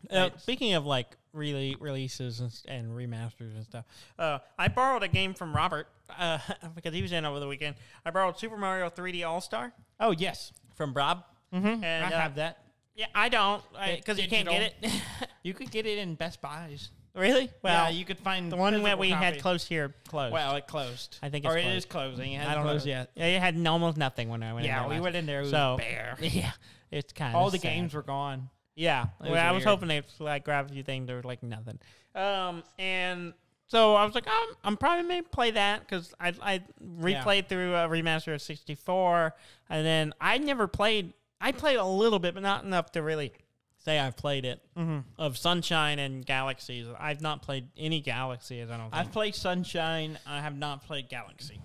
Uh, speaking of like really releases and, and remasters and stuff, uh, I borrowed a game from Robert uh, [laughs] because he was in over the weekend. I borrowed Super Mario 3D All Star oh yes. from Brob. Mm-hmm. And, I uh, have that. Yeah, I don't because you can't get it. [laughs] You could get it in Best Buys. really? Well, Well, you could find the one that we had close here closed. Well, it closed. I think or it's it closed. is closing. It I don't know. yet. Yeah, it had almost nothing when I went. in Yeah, there we last- went in there. It was So- bare. [laughs] Yeah, it's kind of All the games were gone. Yeah, well, I was hoping they'd like grab a few things. There was like nothing. Um, and so I was like, I'm, I'm probably may play that because I I replayed through a remaster of '64, and then I never played. I played a little bit, but not enough to really say I've played it. Mm-hmm. Of Sunshine and Galaxies, I've not played any Galaxies. I don't. Think. I've played Sunshine. I have not played Galaxy.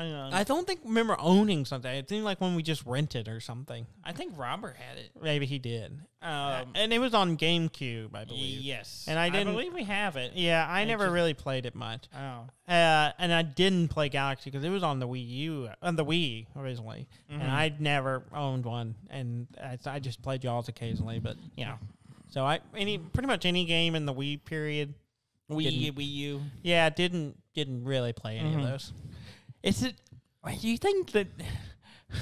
I, know. I don't think remember owning something. It seemed like when we just rented or something. I think Robert had it. Maybe he did. Um, and it was on GameCube, I believe. yes, And I didn't- believe we have it. Yeah, I never just- really played it much. Oh, Uh, and I didn't play Galaxy because it was on the Wii U, on the Wii originally, Mm-hmm. and I'd never owned one, and I, I just played Jaws occasionally. But yeah. so I any pretty much any game in the Wii period, Wii, Wii U. yeah, didn't didn't really play any Mhm. of those. Is it? Do you think that? [sighs]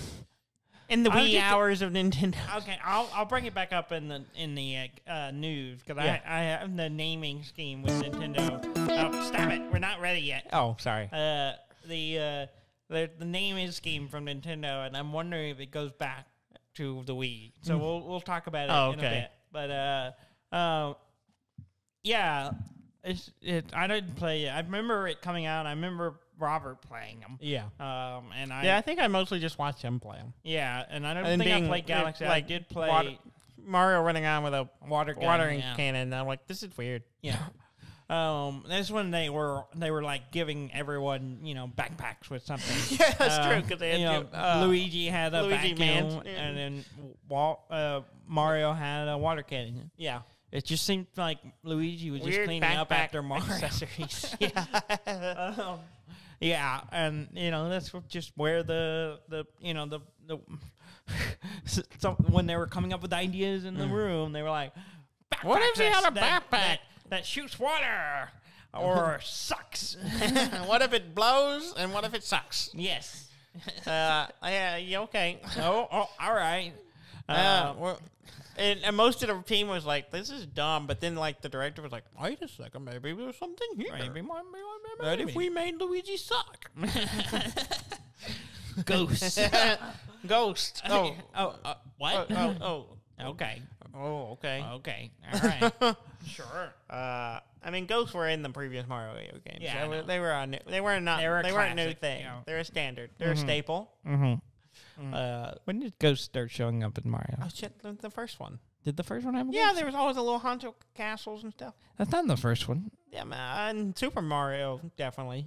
In the I wee just- hours of Nintendo. [laughs] Okay, I'll I'll bring it back up in the in the uh, news because Yeah. I I have the naming scheme with Nintendo. Oh, stop it! We're not ready yet. Oh, sorry. Uh, the uh, the the naming scheme from Nintendo, and I'm wondering if it goes back to the Wii. So we'll we'll talk about it Oh, in a okay. bit. But uh, uh, yeah, it's it. I didn't play it. I remember it coming out. I remember Robert playing them. yeah. Um, and I Yeah, I think I mostly just watched him play them. yeah, and I don't And think I played Galaxy. I like, did play water- Mario running on with a water gun, watering yeah. cannon. And I'm like, this is weird. Yeah. [laughs] Um, that's when they were they were like giving everyone you know backpacks with something. [laughs] Yeah, that's true. Because they had you know, to, uh, Luigi had a Luigi vacuum, Mansion. and then Walt, uh, Mario had a water cannon. Yeah. It just seemed like Luigi was just Weird cleaning up backpack after Mario. accessories. [laughs] yeah. um, yeah, and you know that's just where the the you know the the [laughs] so when they were coming up with ideas in the room, they were like, Mm. What if he "Backpack had a that- backpack?" that, that shoots water or [laughs] sucks?" [laughs] what if it blows and what if it sucks? yes. Uh, yeah, yeah, okay. oh, oh, all right. Uh, Uh, well, and, and most of the team was like, "This is dumb," but then like the director was like, "Wait a second, maybe there's something here. maybe, maybe, maybe, What if we made Luigi suck?" [laughs] ghost? [laughs] Ghost. [laughs] Oh, oh, uh, what? oh, oh, okay, oh, oh, okay. okay, all right, sure. Uh, I mean, ghosts were in the previous Mario games. Yeah, they, were, know. they were on. They were not. They They, were a weren't new classic, thing. you know. They're a standard. They're Mhm. a staple. Mm-hmm. Uh, When did Ghost start showing up in Mario? oh shit, the, the first one. Did the first one have a Yeah, ghost? there was always a little haunted castles and stuff. That's not in the first one. Yeah, man. Super Mario, definitely.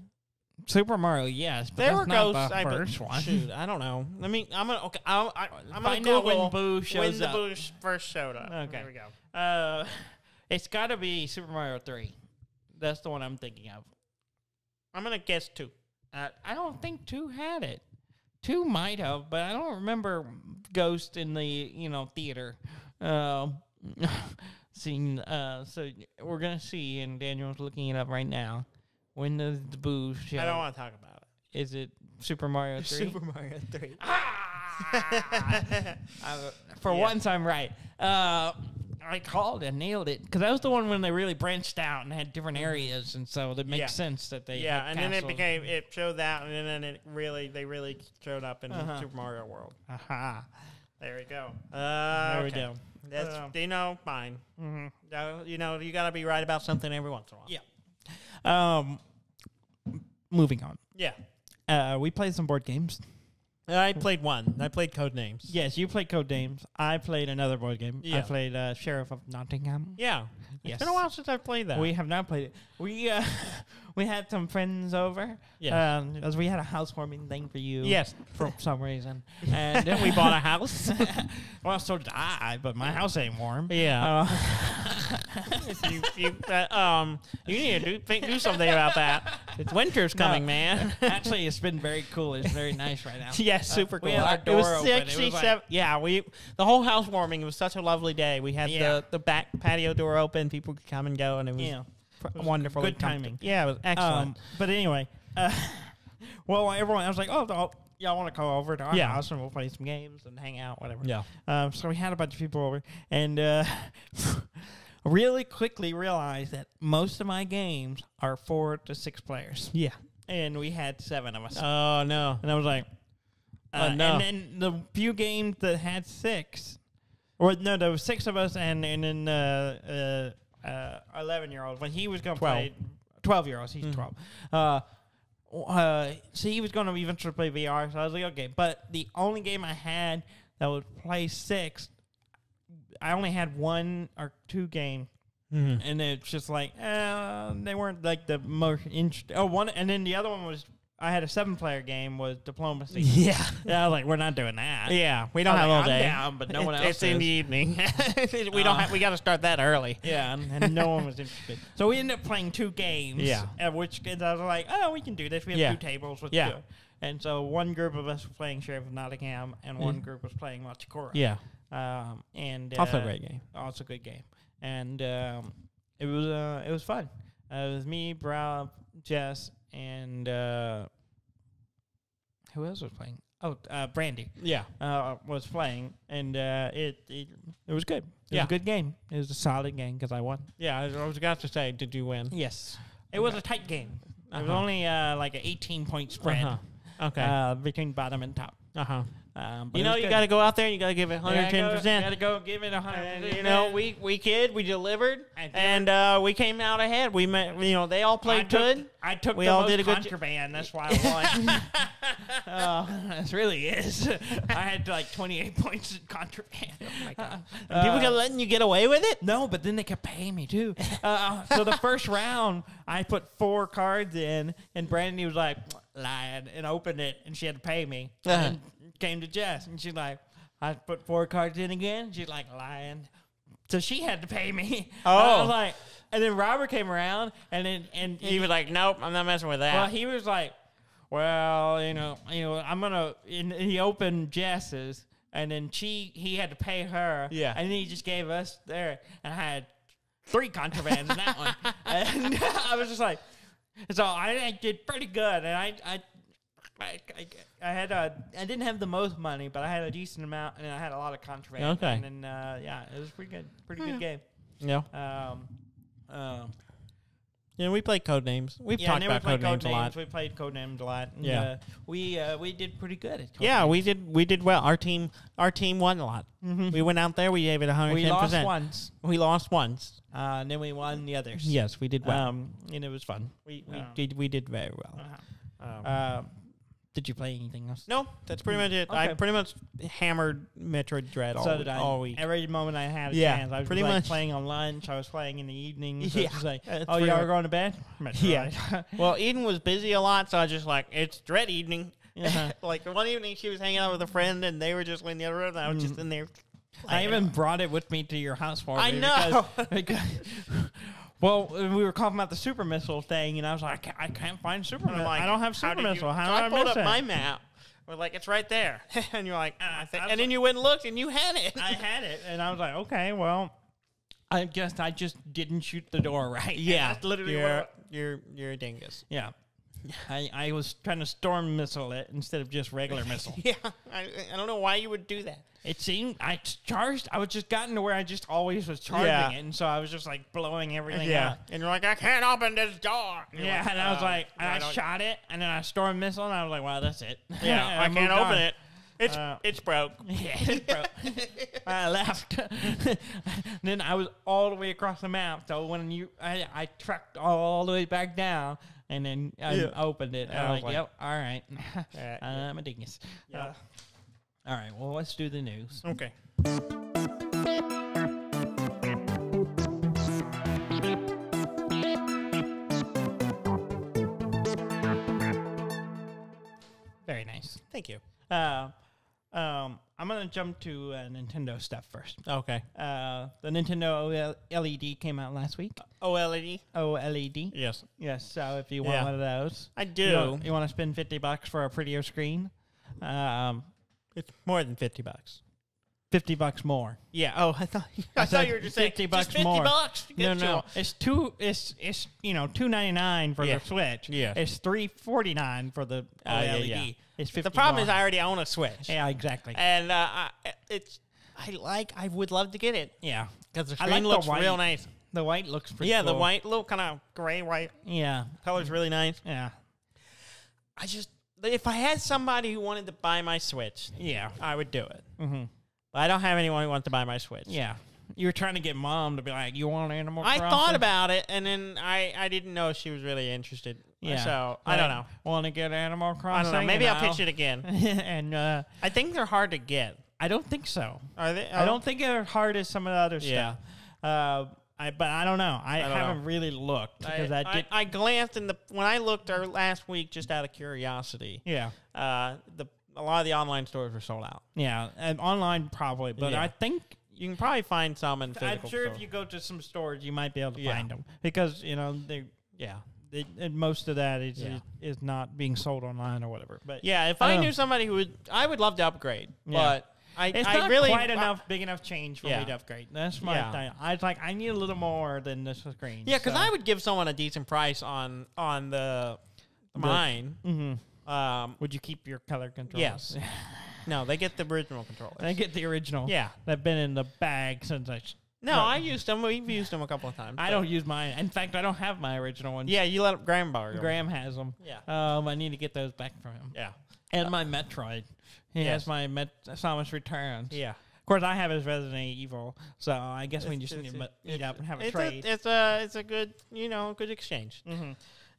Super Mario, yes, but there that's were not ghosts. the I first one. Shoot, I don't know. Let me. I'm gonna. Okay. I'll, I, I'm gonna Google when Boo shows up. when the. Boo first showed up. Okay. There we go. Uh, [laughs] it's got to be Super Mario Three. That's the one I'm thinking of. I'm gonna guess two. Uh, I don't think two had it. Two might have, but I don't remember Ghost in the you know theater. Um, [laughs] seeing. Uh, so we're gonna see, and Daniel's looking it up right now. When does the Boo show? I don't want to talk about it. Is it Super Mario [laughs] Three? Super Mario Three. Ah! [laughs] Uh, for Yeah. once, I'm right. Uh, I called and nailed it because that was the one when they really branched out and had different areas, and so it makes Yeah. sense that they Yeah, had and then it castles. became it showed that, and then it really they really showed up in Uh-huh. Super Mario World. Aha. There we go. Uh, There we okay. go. That's Um, you know fine. hmm Uh, you know you got to be right about something every once in a while. Yeah. Um, moving on. Yeah. Uh, we played some board games. I played one. I played Codenames. Yes, you played Codenames. I played another board game. I played uh, Sheriff of Nottingham. Yeah. Yes. It's been a while since I've played that. We have not played it. We uh, [laughs] we had some friends over. Yes. Um, as we had a housewarming thing for you. yes. For some reason, [laughs] and then we bought a house. [laughs] well, so did I, but my house ain't warm. yeah. Uh, [laughs] you, you, uh, um, you need to do, think, do something about that. It's winter's coming, No. man. actually, it's been very cool. It's very nice right now. Yes, super we cool. had our it was door open. It was 67 like- yeah, we the whole housewarming. It was such a lovely day. We had Yeah. the, the back patio door open. People could come and go, and it was Yeah. Wonderful. good timing. Yeah, it was excellent. Um, but anyway, uh, [laughs] well, everyone, I was like, oh, oh, y'all want to come over to our Yeah. house and we'll play some games and hang out, whatever. yeah, Um, so we had a bunch of people over, and uh, [laughs] really quickly realized that most of my games are four to six players, yeah. and we had seven of us. Oh no. and I was like, Oh, uh, no. And then the few games that had six, or no, there was six of us, and and then uh, uh, uh, eleven year old when he was going to play twelve year olds. He's Mhm. twelve. Uh, uh, so he was going to eventually play VR. So I was like, okay. But the only game I had that would play six, I only had one or two games Mhm. and it's just like uh, they weren't like the most interesting. Oh, one, and then the other one was I had a seven-player game with diplomacy. [laughs] Yeah. yeah, I was like, we're not doing that. Yeah, we don't was have like, all I'm day. down, but no one It's- else It's in the evening. [laughs] we don't Uh, have. We got to start that early. Yeah, and, and [laughs] no one was interested. So we ended up playing two games. Yeah. At which kids I was like, oh, we can do this. We have Yeah. two tables. Let's Yeah. do it. And so one group of us was playing Sheriff of Nottingham, and one group was playing Machi Koro. Yeah, Um, and also a uh, great game. also a good game, and um, it was uh, it was fun. Uh, it was me, Brob, Jess, and uh, who else was playing? Oh, uh, Brandy Yeah, uh, was playing, and uh, it, it it was good. It Yeah. was a good game. It was a solid game because I won. yeah. I was- I was about to say, did you win? Yes, it was a tight game. It was Uh-huh. only uh, like an 18 point spread Uh-huh. Okay. uh, between bottom and top. Uh huh. Um, but You know, you got to go out there and you got to give it 110%. You got to go give it a hundred. And, you know, we we kid, we delivered, I and uh, we came out ahead. We met, you know, they all I played took, good. I took We the all did a good contraband. That's why I [laughs] won. [laughs] uh, this really is. [laughs] I had like 28 points in contraband. Oh my god! And people kept letting you get away with it. no, but then they kept paying me too. Uh, so the first round, I put four cards in, and Brandy was like lying and opened it, and she had to pay me. Uh-huh. And came to Jess, and she's like, I put four cards in again. She's like lying. So she had to pay me. [laughs] And I Oh. was like, and then Robert came around, and then and He was like, "Nope, I'm not messing with that." well, he was like, "Well, you know, you know, I'm gonna." And he opened Jess's, and then she he had to pay her. Yeah. and then he just gave us there, and I had three contrabands in that one, [laughs] and [laughs] I was just like, [laughs] so I, I did pretty good, and I I. I, I, I had a I didn't have the most money, but I had a decent amount, and I had a lot of contraband. Okay. and then uh, yeah, it was pretty good, pretty good game. yeah, Um, um, yeah. We played Codenames. We've yeah, talked about we played Codenames a lot. We played Codenames a lot. and, Yeah. uh, we uh, we did pretty good. At Yeah, Codenames. we did. We did well. Our team, our team won a lot. Mhm. We went out there. We gave it 110. we lost once, We lost once. uh, and then we won the others. Yes, we did well. um, and it was fun. we we uh, did. We did very well. Uh-huh. Um, did you play anything else? no, that's pretty much it. I pretty much hammered Metroid Dread all, so did I. all week. Every moment I had a Yeah, chance, I was pretty like much. playing on lunch. I was playing in the evening. So Yeah, like, oh, y'all are going to bed? [laughs] Yeah. [laughs] Well, Eden was busy a lot, so I was just like, it's Dread evening. Uh-huh. [laughs] like one evening, she was hanging out with a friend, and they were just in the other room. And I was just Mm. in there. I even brought it with me to your house for I know. because- because- well, we were talking about the super missile thing, and I was like, I can't, I can't find super missile. like, I don't have "How super you-" missile. How so I I, pulled up it? my map. We're like, it's right there, [laughs] [laughs] and you're like, "Ah, I think, that's and then you went and looked, and you had it. I had it, and I was like, okay, well, I guess I just didn't shoot the door right. [laughs] Yeah, that's literally you're, what. you're you're a dingus. Yeah. [laughs] I, I was trying to storm missile it instead of just regular [laughs] missile. Yeah, I, I don't know why you would do that. It seemed I charged. I was just gotten to where I just always was charging Yeah. it, and so I was just like blowing everything Yeah, and you're like, I can't open this door. You're Yeah, and I was "Oh, like, and I don't-" shot it, and then I storm missile, and I was like, wow, that's it. [laughs] Yeah, And I can't moved open on. it. It's Uh, it's broke. Yeah, it broke. I left. then I was all the way across the map. So when you, I, I tracked all the way back down, and then I Yeah. opened it. And I I was was like, like- yep, all right. [laughs] Alright, [laughs] I'm a dingus. Yeah. Uh, all right, well, let's do the news. Okay. Very nice. Thank you. Uh, um, I'm gonna jump to uh, Nintendo stuff first. Okay. Uh, the Nintendo OL- LED came out last week. OLED. OLED. Yes, Yes. So if you want Yeah. one of those, I you do. you want to spend fifty bucks for a prettier screen. Um, It's more than fifty bucks. Fifty bucks more. Yeah. Oh, I thought [laughs] I, I thought you were just saying 50 just bucks 50 more. bucks. No, no, it's two. It's it's you know two ninety nine for Yeah. the Switch. Yeah. it's three forty nine for the LED. yeah, yeah. It's fifty. The problem more. is I already own a Switch. yeah, exactly. And uh, I, it's I like I would love to get it yeah, because the I screen like looks white. real nice. the white looks pretty. yeah, the white little kind of gray white Yeah, color's really nice. yeah, I just if I had somebody who wanted to buy my Switch, yeah. I would do it. Mm-hmm. But I don't have anyone who wants to buy my Switch. Yeah. You were trying to get mom to be like, "You want Animal crossing? I Crossing?" thought about it, and then I, I didn't know she was really interested. Yeah. So I don't know. Want to get Animal I Crossing? don't know. Maybe And I'll pitch it again. [laughs] and uh, I think they're hard to get. I don't think so. Are they? I don't think they're hard as some of the other Yeah. stuff. Uh, I but I don't know. I, I don't haven't know. really looked I, because I, I, did. I glanced in the when I looked our last week just out of curiosity. yeah, Uh, the a lot of the online stores were sold out. yeah, and online probably, but Yeah. I think You can probably find some in physical. I'm sure stores. if you go to some stores, you might be able to Yeah. find them because you know they. yeah. They, and most of that is, Yeah. is is not being sold online or whatever. But Yeah, if I I, don't knew somebody who would, I would love to upgrade. Yeah. But I, It's I not really quite enough, big enough change for Yeah. me to upgrade. That's my Yeah. thing. I was like, I need a little more than this screen. Yeah, because I would give someone a decent price on on the mine. hmm Um, Would you keep your color control? Yes. [laughs] no, they get the original controller. I get the original. Yeah. They've been in the bag since I. No, Right. I used them. We've used them a couple of times. I but- don't use mine. In fact, I don't have my original ones. Yeah, you let Graham borrow. them. Graham has them. Yeah. Um, I need to get those back from him. Yeah. And my Metroid. He Yes. has my Met- Samus Returns. Yeah. Of course, I have his Resident Evil, so I guess we just need to meet up and have a it's trade. A, it's a it's a good you know good exchange. mm-hmm.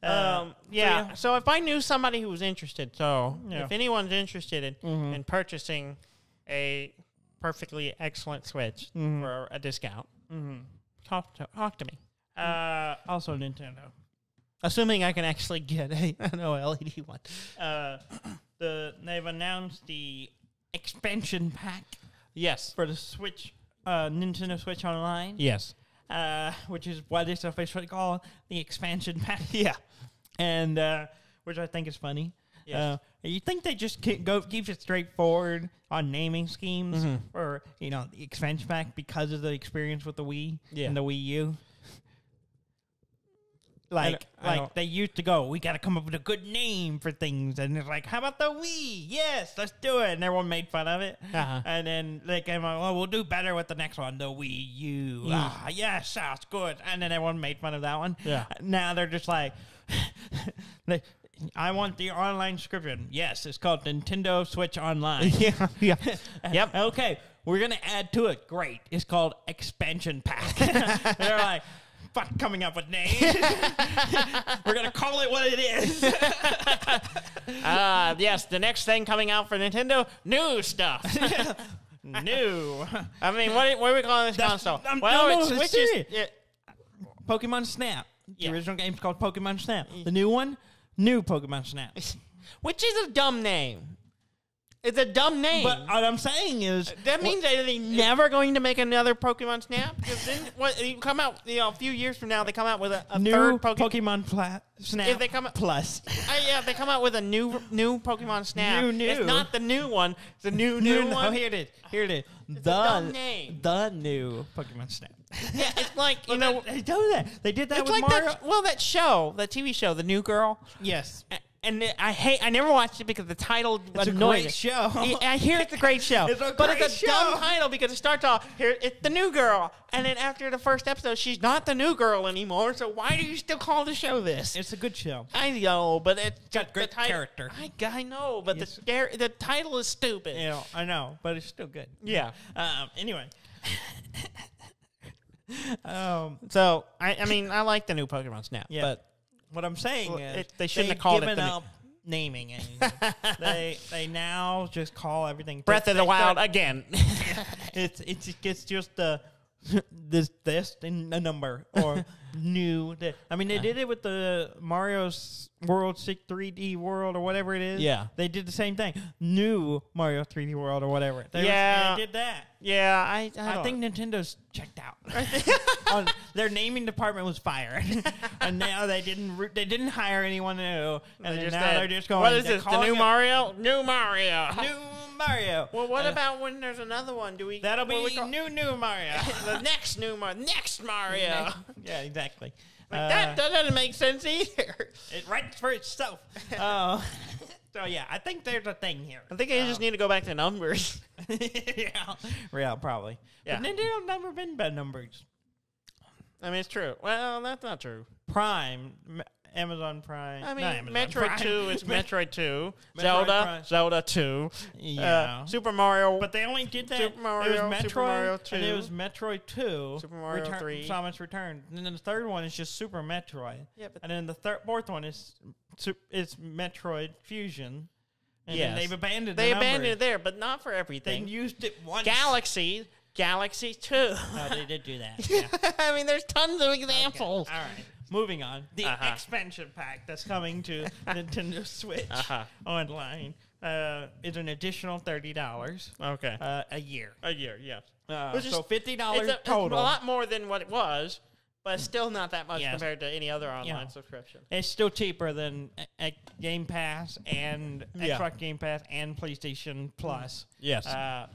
Um, yeah. So if I knew somebody who was interested, so Yeah. if anyone's interested in, Mhm. in purchasing a perfectly excellent Switch Mhm. for a discount, mm-hmm. talk to, talk to me. Uh, also Nintendo. Assuming I can actually get a [laughs] an OLED one. Uh, the they've announced the expansion pack Yes. for the Switch, uh, Nintendo Switch Online, Yes. uh, which is what it's officially called, the expansion pack, [laughs] Yeah. And uh, which I think is funny. Yes. Uh, you think they just go keep it straightforward on naming schemes Mhm. or you know the expansion pack because of the experience with the Wii Yeah. and the Wii U? Like, I like don't- they used to go, we got to come up with a good name for things, and it's like, how about the Wii? Yes, let's do it, and everyone made fun of it. Uh-huh. And then they came out, well, we'll do better with the next one, the Wii U. Ah, yes, sounds good. And then everyone made fun of that one. Yeah. Now they're just like, [laughs] I want the online subscription. Yes, it's called Nintendo Switch Online. [laughs] yeah. Yeah. [laughs] Yep. Okay, we're gonna add to it. Great. It's called expansion pack. They're like, fuck coming up with names. we're gonna call it what it is. Uh, yes. The next thing coming out for Nintendo, new stuff. New I mean, what, what are we calling this That's- console? Well, no, no, it's it's Switch is- it- Pokemon Snap. Yeah. The original game's called Pokemon Snap. The new one, new Pokemon Snap. [laughs] which is a dumb name. It's a dumb name. But what I'm saying is, that means that they're never going to make another Pokemon Snap. Because then, what you come out, you know, a few years from now, they come out with a, a new third Pokemon. Pokemon Pla- Snap If they come Plus. Uh, yeah, they come out with a new new Pokemon Snap. New, new. It's not the new one. It's the new [laughs] new, one. oh, here it is. Here it is. a the dumb name. the new Pokemon Snap. [laughs] yeah, it's like you You know, know they do that. They did that it's with like Mario. that. Well, that show, that TV show, The New Girl. yes, A- And I hate. I never watched it because the title it's a great me. show. I hear it's a great [laughs] show, It's a but great it's a dumb show. title because it starts off here. It's the new girl, and then after the first episode, she's not the new girl anymore. So why do you still call the show this? It's a good show. I know, but it's got the great tit- character. I, I know, but Yes. the scare, the title is stupid. You know, I know, but it's still good. Yeah. Um. Anyway. [laughs] [laughs] um. So I, I mean, I like the new Pokemon Snap. Yeah. But What I'm saying Well, is it- they shouldn't have called it given the- up naming anything. [laughs] they they now just call everything Breath of the Wild start- again. [laughs] it's it's it's just the this this and a number or new. The, I mean, they did it with the Mario's World 3D World or whatever it is. Yeah. they did the same thing. New Mario 3D World or whatever. They was- Yeah. they did that. yeah, I I, I, think Nintendo's checked out. [laughs] [laughs] On- their naming department was fired, [laughs] and now they didn't re- they didn't hire anyone new, and they just now said, they're just going. What is this? The new Mario? New Mario. New Mario. Well, what Uh, about when there's another one? Do we? That'll do we be call- new new Mario. the next new Mario. Next Mario. yeah, exactly. Like, Uh, that doesn't make sense either. [laughs] it writes for itself. [laughs] Uh, so yeah, I think there's a thing here. I think I just need to go back to numbers. [laughs] yeah, yeah, probably. Yeah. but Nintendo never been bad numbers. I mean, it's true. Well, that's not true. Prime, M- Amazon Prime. I mean, not Amazon Metroid Prime. 2 is [laughs] Metroid 2. Metroid Zelda, Prime. Zelda 2. Yeah. Uh, Super Mario. But they only did that. Super it was Metroid, Super Mario and it was Metroid Two, Super Mario Return, 3. Samus Return, and then the third one is just Super Metroid, yeah, but and then the third, fourth one is it's Metroid Fusion, and Yes. they've abandoned. they the abandoned it there, but not for They everything. used it once. Galaxy, Galaxy 2. No, they did do that. [laughs] Yeah. I mean, there's tons of examples. All right. Moving on. The Uh-huh. expansion pack that's coming to [laughs] Nintendo Switch Uh-huh. online uh, is an additional thirty dollars Okay. uh, a year. a year, yeah. Uh, Which is- fifty dollars a, it's total. a lot more than what it was, but still not that much Yes. compared to any other online Yeah. subscription. It's still cheaper than a, a Game Pass and Yeah. Xbox Game Pass and PlayStation Plus. Yes. Uh,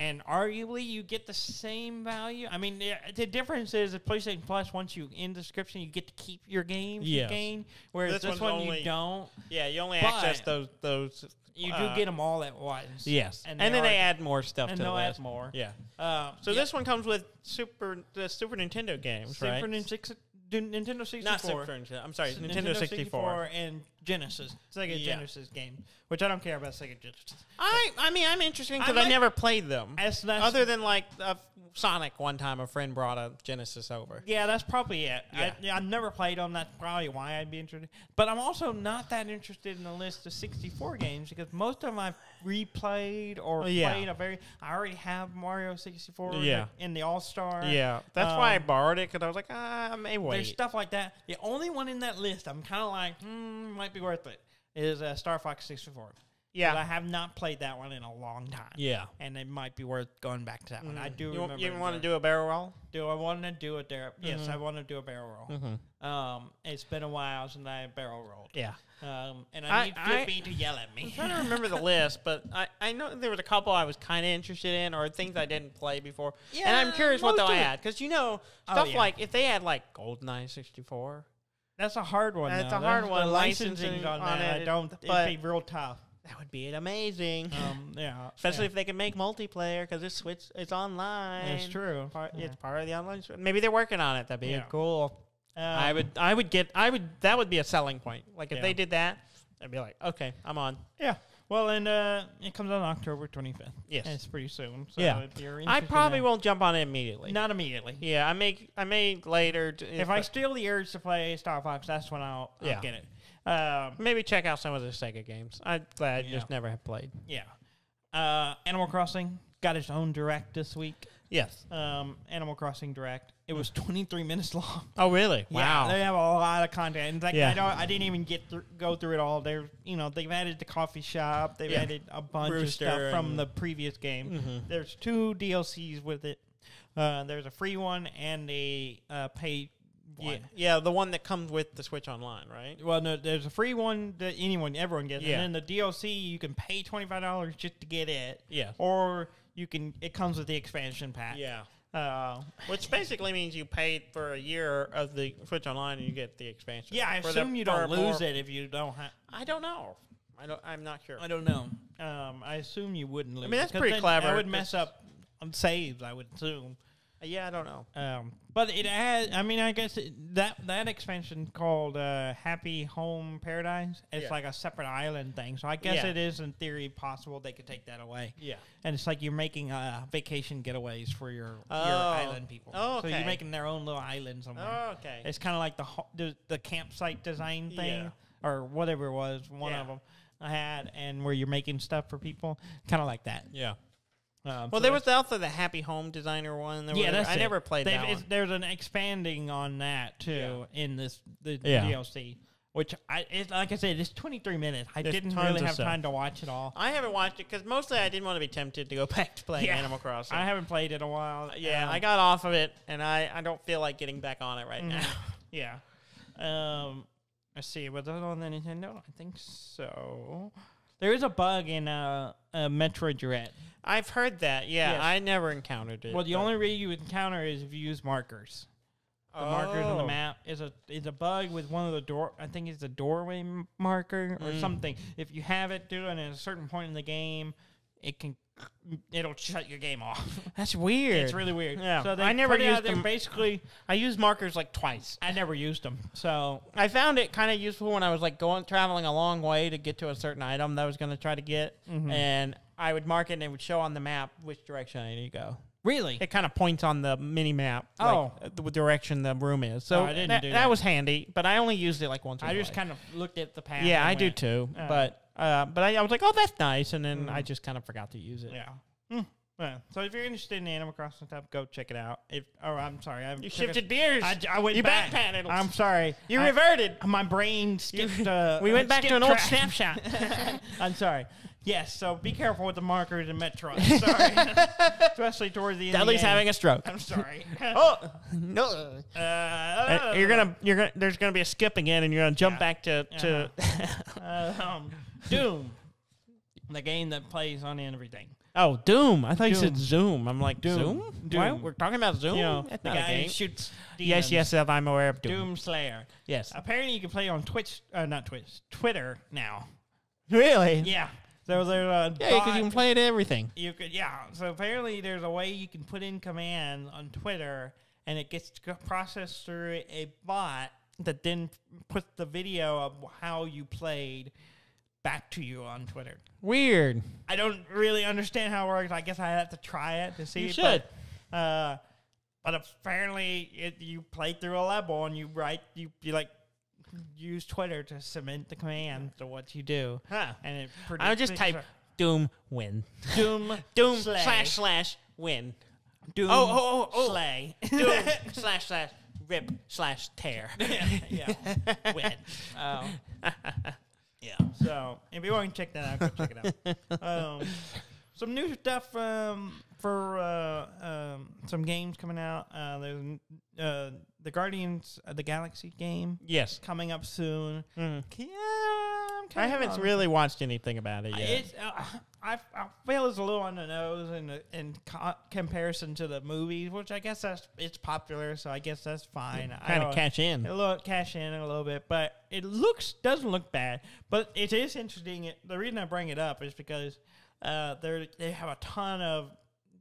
and arguably, you get the same value. I mean, the, the difference is that PlayStation Plus, once you in the subscription, you get to keep your games you Yes. gain, whereas This this, one only- you don't. yeah, you only But- access those those. You uh, do get them all at once. Yes, and, and, then are- they add more stuff and to the they'll add list. more. Yeah. Uh, So yeah, this one comes with Super the Super Nintendo games, Super right? Nin- six- Nintendo 64. Not Super Nintendo. I'm sorry, Nintendo, 64. and Genesis, Sega Yeah. Genesis game, which I don't care about Sega Genesis. I I mean I'm interested because I I, never played them. That's, Other than like uh, Sonic, one time a friend brought a Genesis over. yeah, that's probably it. Yeah. I, yeah, I've never played them. That's probably why I'd be interested. But I'm also not that interested in the list of 64 games because most of them I've replayed or Oh, yeah. played. A very, I already have Mario 64. Yeah. in the All Star. Yeah, that's why I Um, borrowed it because I was like, ah, I may There's stuff like that. The only one in that list I'm kind of like, hmm, might be worth it, is uh, Star Fox 64. But I have not played that one in a long time. yeah. And it might be worth going back to that one. I do You, remember. you want to do a barrel roll? do I want to do it there? Yes, Mhm. I want to do a barrel roll. Mm-hmm. Um, it's been a while since I barrel rolled. Yeah. Um, and I- I need I- Flippy to yell at I'm me. trying to remember the list, but I, I know there was a couple I was kind of interested in or things I didn't play before. Yeah, and I'm curious what they'll add because you know Oh, stuff yeah. like if they had like GoldenEye 64, That's a hard one. That's though. a hard That's one, The licensing on, on that, it, I don't. but- it'd be real tough. that would be amazing. Um, [laughs] yeah, Especially yeah. if they can make multiplayer because it's switch it's online. it's true. Part, Yeah. It's part of the online. Maybe they're working on it. That'd be Yeah. cool. Um, I would I would get I would that would be a selling point. Like if they did that, I'd be like, okay, I'm on. Yeah. Well, and uh, it comes out on October 25th. Yes. And it's pretty soon. So Yeah. if you're I probably in won't jump on it immediately. Not immediately. Yeah, I may I may later. t- If I steal the urge to play Star Fox, that's when I'll, I'll get it. Um, maybe check out some of the Sega games. I'm glad I Yeah. just never have played. yeah. Uh, Animal Crossing got its own direct this week. Yes. Um, Animal Crossing Direct. It was 23 minutes long. Oh really? Yeah, Wow. they have a lot of content. In fact, Yeah. I don't. I didn't even get through, go through it all. They're, you know, they've added the coffee shop. They've Yeah. added a bunch Brewster of stuff from the previous game. Mhm. There's two DLCs with it. Uh, there's a free one and a uh, paid one. Yeah, the one that comes with the Switch Online, right? Well, no, there's a free one that anyone, everyone gets, Yeah. and then the DLC you can pay twenty five dollars just to get it. Yeah. Or you can, it comes with the expansion pack. Yeah. Uh, Which basically means you paid for a year of the Switch Online and you get the expansion. yeah, I For the- assume you for don't lose it if you don't have. I don't know. I don't. I'm not sure. I don't know. Um, I assume you wouldn't lose. I mean, that's it, 'cause pretty then clever. I would mess It's- up on saves. I would assume. Yeah, I don't know. Um, but it has. I mean, I guess it, that that expansion called uh, Happy Home Paradise. It's Yeah. like a separate island thing. So I guess Yeah. it is in theory possible they could take that away. Yeah. And it's like you're making uh, vacation getaways for your Oh. your island people. Oh, okay. So you're making their own little island somewhere. Oh, okay. It's kind of like the, the the campsite design thing Yeah. or whatever it was. One of them I had, and where you're making stuff for people, kind of like that. yeah. Um, Well, so there was also the Happy Home Designer one. There yeah, that's I it. never played They've- that one. There's an expanding on that too in this the Yeah. DLC, which I it, like I said, it's 23 minutes. I There's didn't really have stuff. time to watch it all. I haven't watched it because mostly I didn't want to be tempted to go [laughs] back to playing Yeah. Animal Crossing. I haven't played it in a while. yeah, Um, I got off of it, and I, I don't feel like getting back on it right Mhm. now. [laughs] [laughs] yeah. Um, let's see. Was that on the Nintendo? I think so. There is a bug in uh, uh Metroid Dread. I've heard that. Yeah, Yes. I never encountered it. Well, the but- only way you encounter is if you use markers. The markers on the Oh. map is a is a bug with one of the door. I think it's a doorway m- marker or Mm. something. If you have it do it at a certain point in the game, it can it'll shut your game off. [laughs] That's weird. it's really weird. Yeah. so they I never put it out used them. Basically, I used markers like twice. I never used them. So I found it kind of useful when I was like going traveling a long way to get to a certain item that I was going to try to get, Mhm. and I would mark it and it would show on the map which direction I need to go. really, It kind of points on the mini map, Oh. like, the direction the room is. So Oh, I didn't that, do that that. was handy, but I only used it like once. Or I just kind of looked at the path. yeah, and I do too. uh, but uh, but I, I was like, oh, that's nice, and then Mm. I just kind of forgot to use it. Yeah. Hmm. Well, so if you're interested in Animal Crossing stuff, go check it out. If oh, I'm sorry, I You took a- shifted beers. I, I went you back. backpedaled. I'm sorry. you I- reverted. My brain skipped. Uh, we went back to an old track. snapshot. [laughs] [laughs] I'm sorry. Yes, so be careful with the markers in Metroid. [laughs] Sorry, especially towards the end. Dudley's having a stroke. I'm sorry. oh no! Uh, Uh, you're gonna you're gonna there's gonna be a skip again, and you're gonna jump Yeah. back to to. Uh, um, Doom, the game that plays on everything. oh, Doom! I thought you said Doom. Zoom. I'm like Doom. Zoom. Doom. Why? We're talking about Zoom. You know, That's the not a guy game. who shoots. Yes, demons. yes, yes, I'm aware of Doom. Doom Slayer. Yes. Apparently, you can play on Twitch. Uh, not Twitch. Twitter now. Really? Yeah. So there's a Yeah, because you can play it everything. You could, yeah. So apparently, there's a way you can put in command on Twitter, and it gets c- processed through a bot that then puts the video of how you played back to you on Twitter. Weird. I don't really understand how it works. I guess I have to try it to see. You but, should. uh, but apparently, it, you play through a level and you write you you like use Twitter to cement the command to what you do, Huh. and it. I would just type Doom win. [laughs] Doom Doom slay. slash slash win. Doom Oh, oh, oh, oh. slay. [laughs] Doom slash slash rip slash tear. [laughs] yeah. Win. Oh. Yeah. So if you want to check that out, go check it out. [laughs] Um, some new stuff um, for uh, um, some games coming out. Uh, there's uh, the Guardians of the Galaxy game yes. coming up soon. Mm. Yeah, I haven't on- really watched anything about it yet. It's, uh, [sighs] I, I feel it's a little on the nose in in co- comparison to the movies, which I guess that's it's popular, so I guess that's fine. I kind of cash in. a little cash in a little bit, but it looks doesn't look bad. But it is interesting. It, the reason I bring it up is because uh, they they have a ton of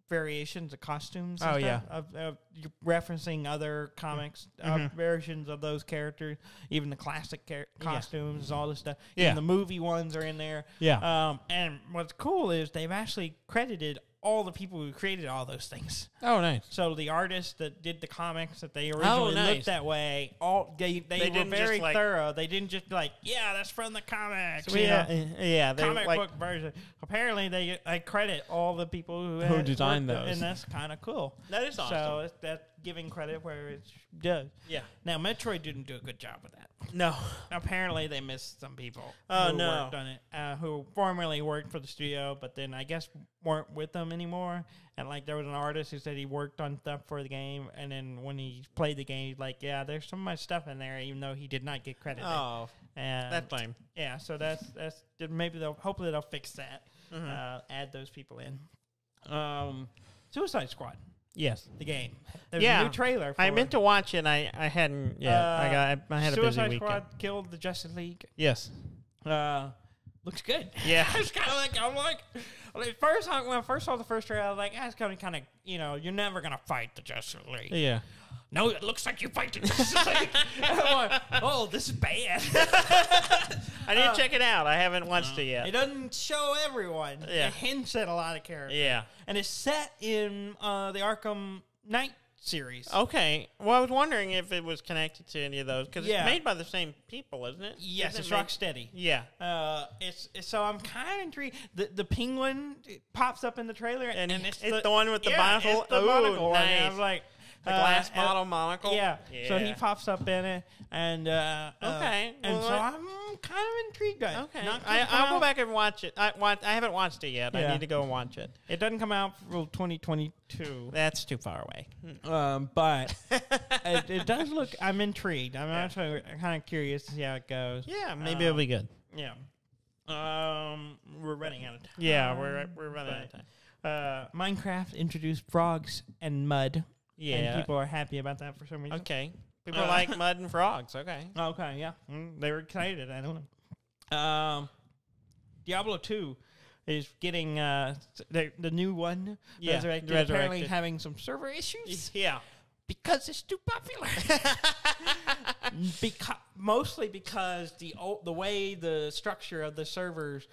variations of costumes. and Oh, stuff, yeah. of, of referencing other comics uh, Mhm. versions of those characters, even the classic char- Yeah. costumes, all this stuff. Yeah. Even the movie ones are in there. Yeah. Um, and what's cool is they've actually credited all the people who created all those things. oh, nice. So the artists that did the comics that they originally Oh, nice. looked that way, all they they, They were very like- thorough. They didn't just be like, yeah, that's from the comics. So yeah, know, uh, yeah. They comic like book version. Apparently, they I credit all the people who Who had designed worked those. and that's kind of cool. that is awesome. So that giving credit where it does. Yeah. Now, Metroid didn't do a good job with that. No. Apparently, they missed some people. Oh, who no. Worked on it, uh, who formerly worked for the studio, but then I guess weren't with them anymore. And like, there was an artist who said he worked on stuff for the game, and then when he played the game, he's like, "Yeah, there's some of my stuff in there, even though he did not get credit." Oh, and that's lame. yeah, so that's that's maybe they'll hopefully they'll fix that. Mhm. Uh, add those people in. Um, Suicide Squad, Yes. the game. There's Yeah. a new trailer. For I meant to watch it. I, I hadn't yet. I Uh, got. I, I had a busy Suicide weekend. Squad killed the Justice League. Yes. Uh, looks good. Yeah. it's kind of like I'm like, like first I, when I first saw the first trailer, I was like, ah, it's gonna kind of you know you're never gonna fight the Justice League. Yeah. No, it looks like you fight the Justice like, oh, this is bad. [laughs] I need Uh, to check it out. I haven't watched it yet. it doesn't show everyone. Yeah. It hints at a lot of characters. yeah. and it's set in uh, the Arkham Knight series. Okay. Well, I was wondering if it was connected to any of those because Yeah. it's made by the same people, isn't it? yes, Isn't it's it Rocksteady. Yeah. Uh, it's, it's so I'm kind of intrigued. The the penguin pops up in the trailer, And and, it's the one with the yeah, monocle? It's the Ooh, monocle, one, and. I'm like The uh, glass bottle model monocle. Yeah. So he pops up in it, and uh, uh, Okay, and well, so I'm kind of intrigued. By it. Okay. I, I'll go back and watch it. I watch, I haven't watched it yet. I need to go and watch it. It doesn't come out for 2022. That's too far away. Um, but [laughs] it, it does look. I'm intrigued. I'm actually kind of curious to see how it goes. Yeah, maybe Uh, it'll be good. Yeah. Um, we're running out of time. Yeah, we're we're running out of time. Uh, Minecraft introduced frogs and mud. Yeah. And people are happy about that for some reason. Okay. People Uh, like mud and frogs. Okay. [laughs] Okay, yeah. Mm, they were excited. I don't know. Um, Diablo 2 is getting uh, the, the new one Yeah, resurrected, resurrected. apparently having some server issues Yeah. because it's too popular. [laughs] because mostly because the old, the way the structure of the servers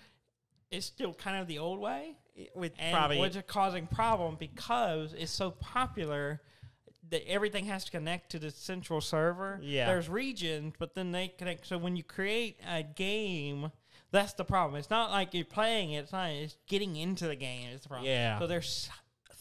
is still kind of the old way. With And probably what's causing problem because it's so popular that everything has to connect to the central server. Yeah. There's regions, but then they connect. So when you create a game, that's the problem. It's not like you're playing it. It's not. It's getting into the game. Is the problem. Yeah. So there's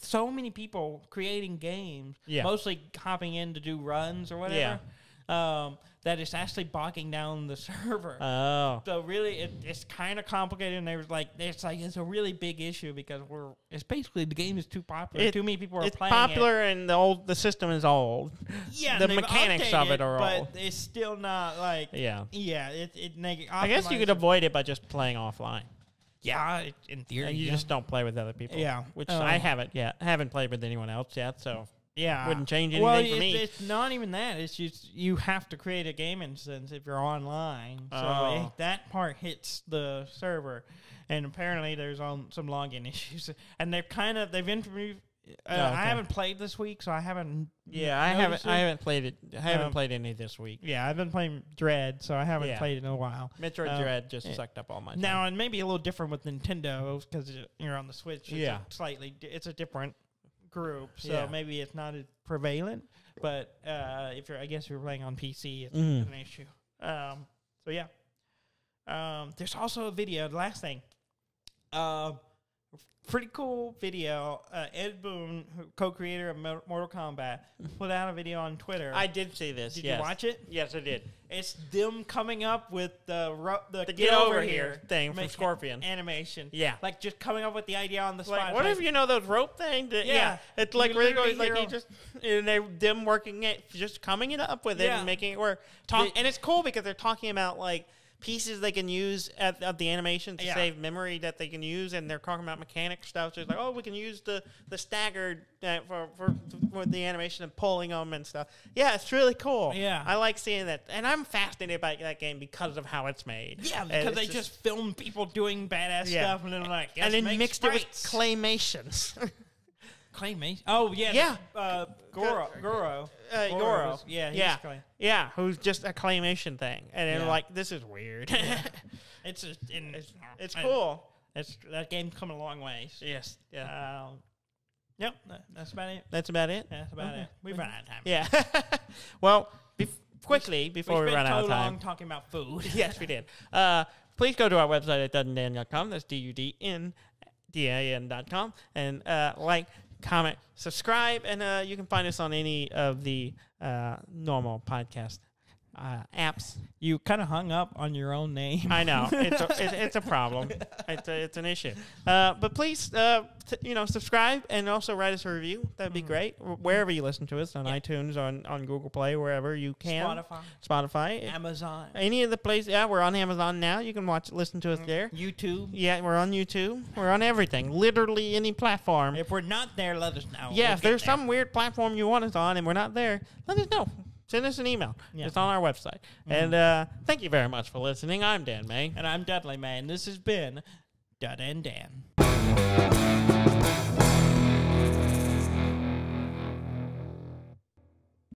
so many people creating games. Yeah. Mostly hopping in to do runs or whatever. Um, that it's actually bogging down the [laughs] server. Oh. So really, it, it's kind of complicated, and there's like it's like it's a really big issue because we're it's basically the game is too popular. It- too many people are It's playing it. popular and the old the system is old. Yeah, the mechanics of it are but old. But it's still not like Yeah. yeah. It it neg- I guess you could avoid it by just playing offline. yeah in theory And you yeah. just don't play with other people. Yeah. Which Um, I haven't yet. I haven't played with anyone else yet, so yeah wouldn't change well, anything for it- me. It's not even that. It's just you have to create a game instance if you're online. So Oh. it- that part hits the server, and apparently there's on some login [laughs] issues. And they've kind of they've interviewed. Uh, Oh, okay. I haven't played this week, so I haven't. yeah, I haven't I haven't played it. I haven't Um, played any this week. Yeah, I've been playing Dread, so I haven't Yeah. played it in a while. Metroid Um, Dread just yeah. sucked up all my time. Now, and maybe a little different with Nintendo because you're on the Switch. It's Yeah. slightly. It's a different group, so Yeah. maybe it's not as prevalent. But uh, if you're, I guess, if you're playing on PC, it's Mhm. an issue. Um, so yeah. Um, there's also a video. The last thing. Um, pretty cool video. Uh, Ed Boon, co-creator of Mortal Kombat, [laughs] put out a video on Twitter. I did see this. Did yes. you watch it? Yes, I did. It's them coming up with the ro- the, The get, over, here thing from Scorpion. animation. Yeah. like just coming up with the idea on the spot. Like, what like, if you know those rope thing? That, yeah. Yeah. it's You like really literally good. Like just and they them working it, just coming it up with it Yeah. and making it work. Talk, and it's cool because they're talking about like pieces they can use at, of the animation to Yeah. save memory that they can use, and they're talking about mechanic stuff. So it's like, oh, we can use the the staggered uh, for, for for the animation and pulling them and stuff. Yeah, it's really cool. Yeah. I like seeing that, and I'm fascinated by that game because of how it's made. Yeah, because they just, film people doing badass Yeah. stuff, and then like, and then mixed sprites. it with claymations. claymation. Oh yeah, Yeah. Uh, Goro, Goro, uh, Goro yeah, yeah, clay. Yeah. Who's just a claymation thing, and then Yeah. like this is weird. [laughs] It's just, in, it's it's I- cool. It's that game's come a long ways. Yes. Yeah. Um, yep, that, that's about it. That's about it. That's about Okay. it. We've run out of time. Yeah. [laughs] well, bef- quickly before we, we run spent out so of time. long talking about food. [laughs] yes, we did. Uh, please go to our website at dudndan.com. That's D U D N D A N.com. And uh, like, comment, subscribe, and uh, you can find us on any of the uh, normal podcast uh, apps. You kind of hung up on your own name. I know [laughs] it's a, it, it's a problem. It's, a, it's an issue. Uh, but please, uh, t- you know, subscribe and also write us a review. That'd be great. Wherever you listen to us on Yeah. iTunes, on on Google Play, wherever you can. Spotify, Spotify. Amazon, Any of the places. Yeah, we're on Amazon now. You can watch, listen to us there. YouTube. Yeah, we're on YouTube. We're on everything. Literally any platform. If we're not there, let us know. yeah, We'll if there's there. some weird platform you want us on and we're not there, let us know. Send us an email. Yeah. It's on our website. And uh, thank you very much for listening. I'm Dan May. And I'm Dudley May. And This has been Dud and Dan.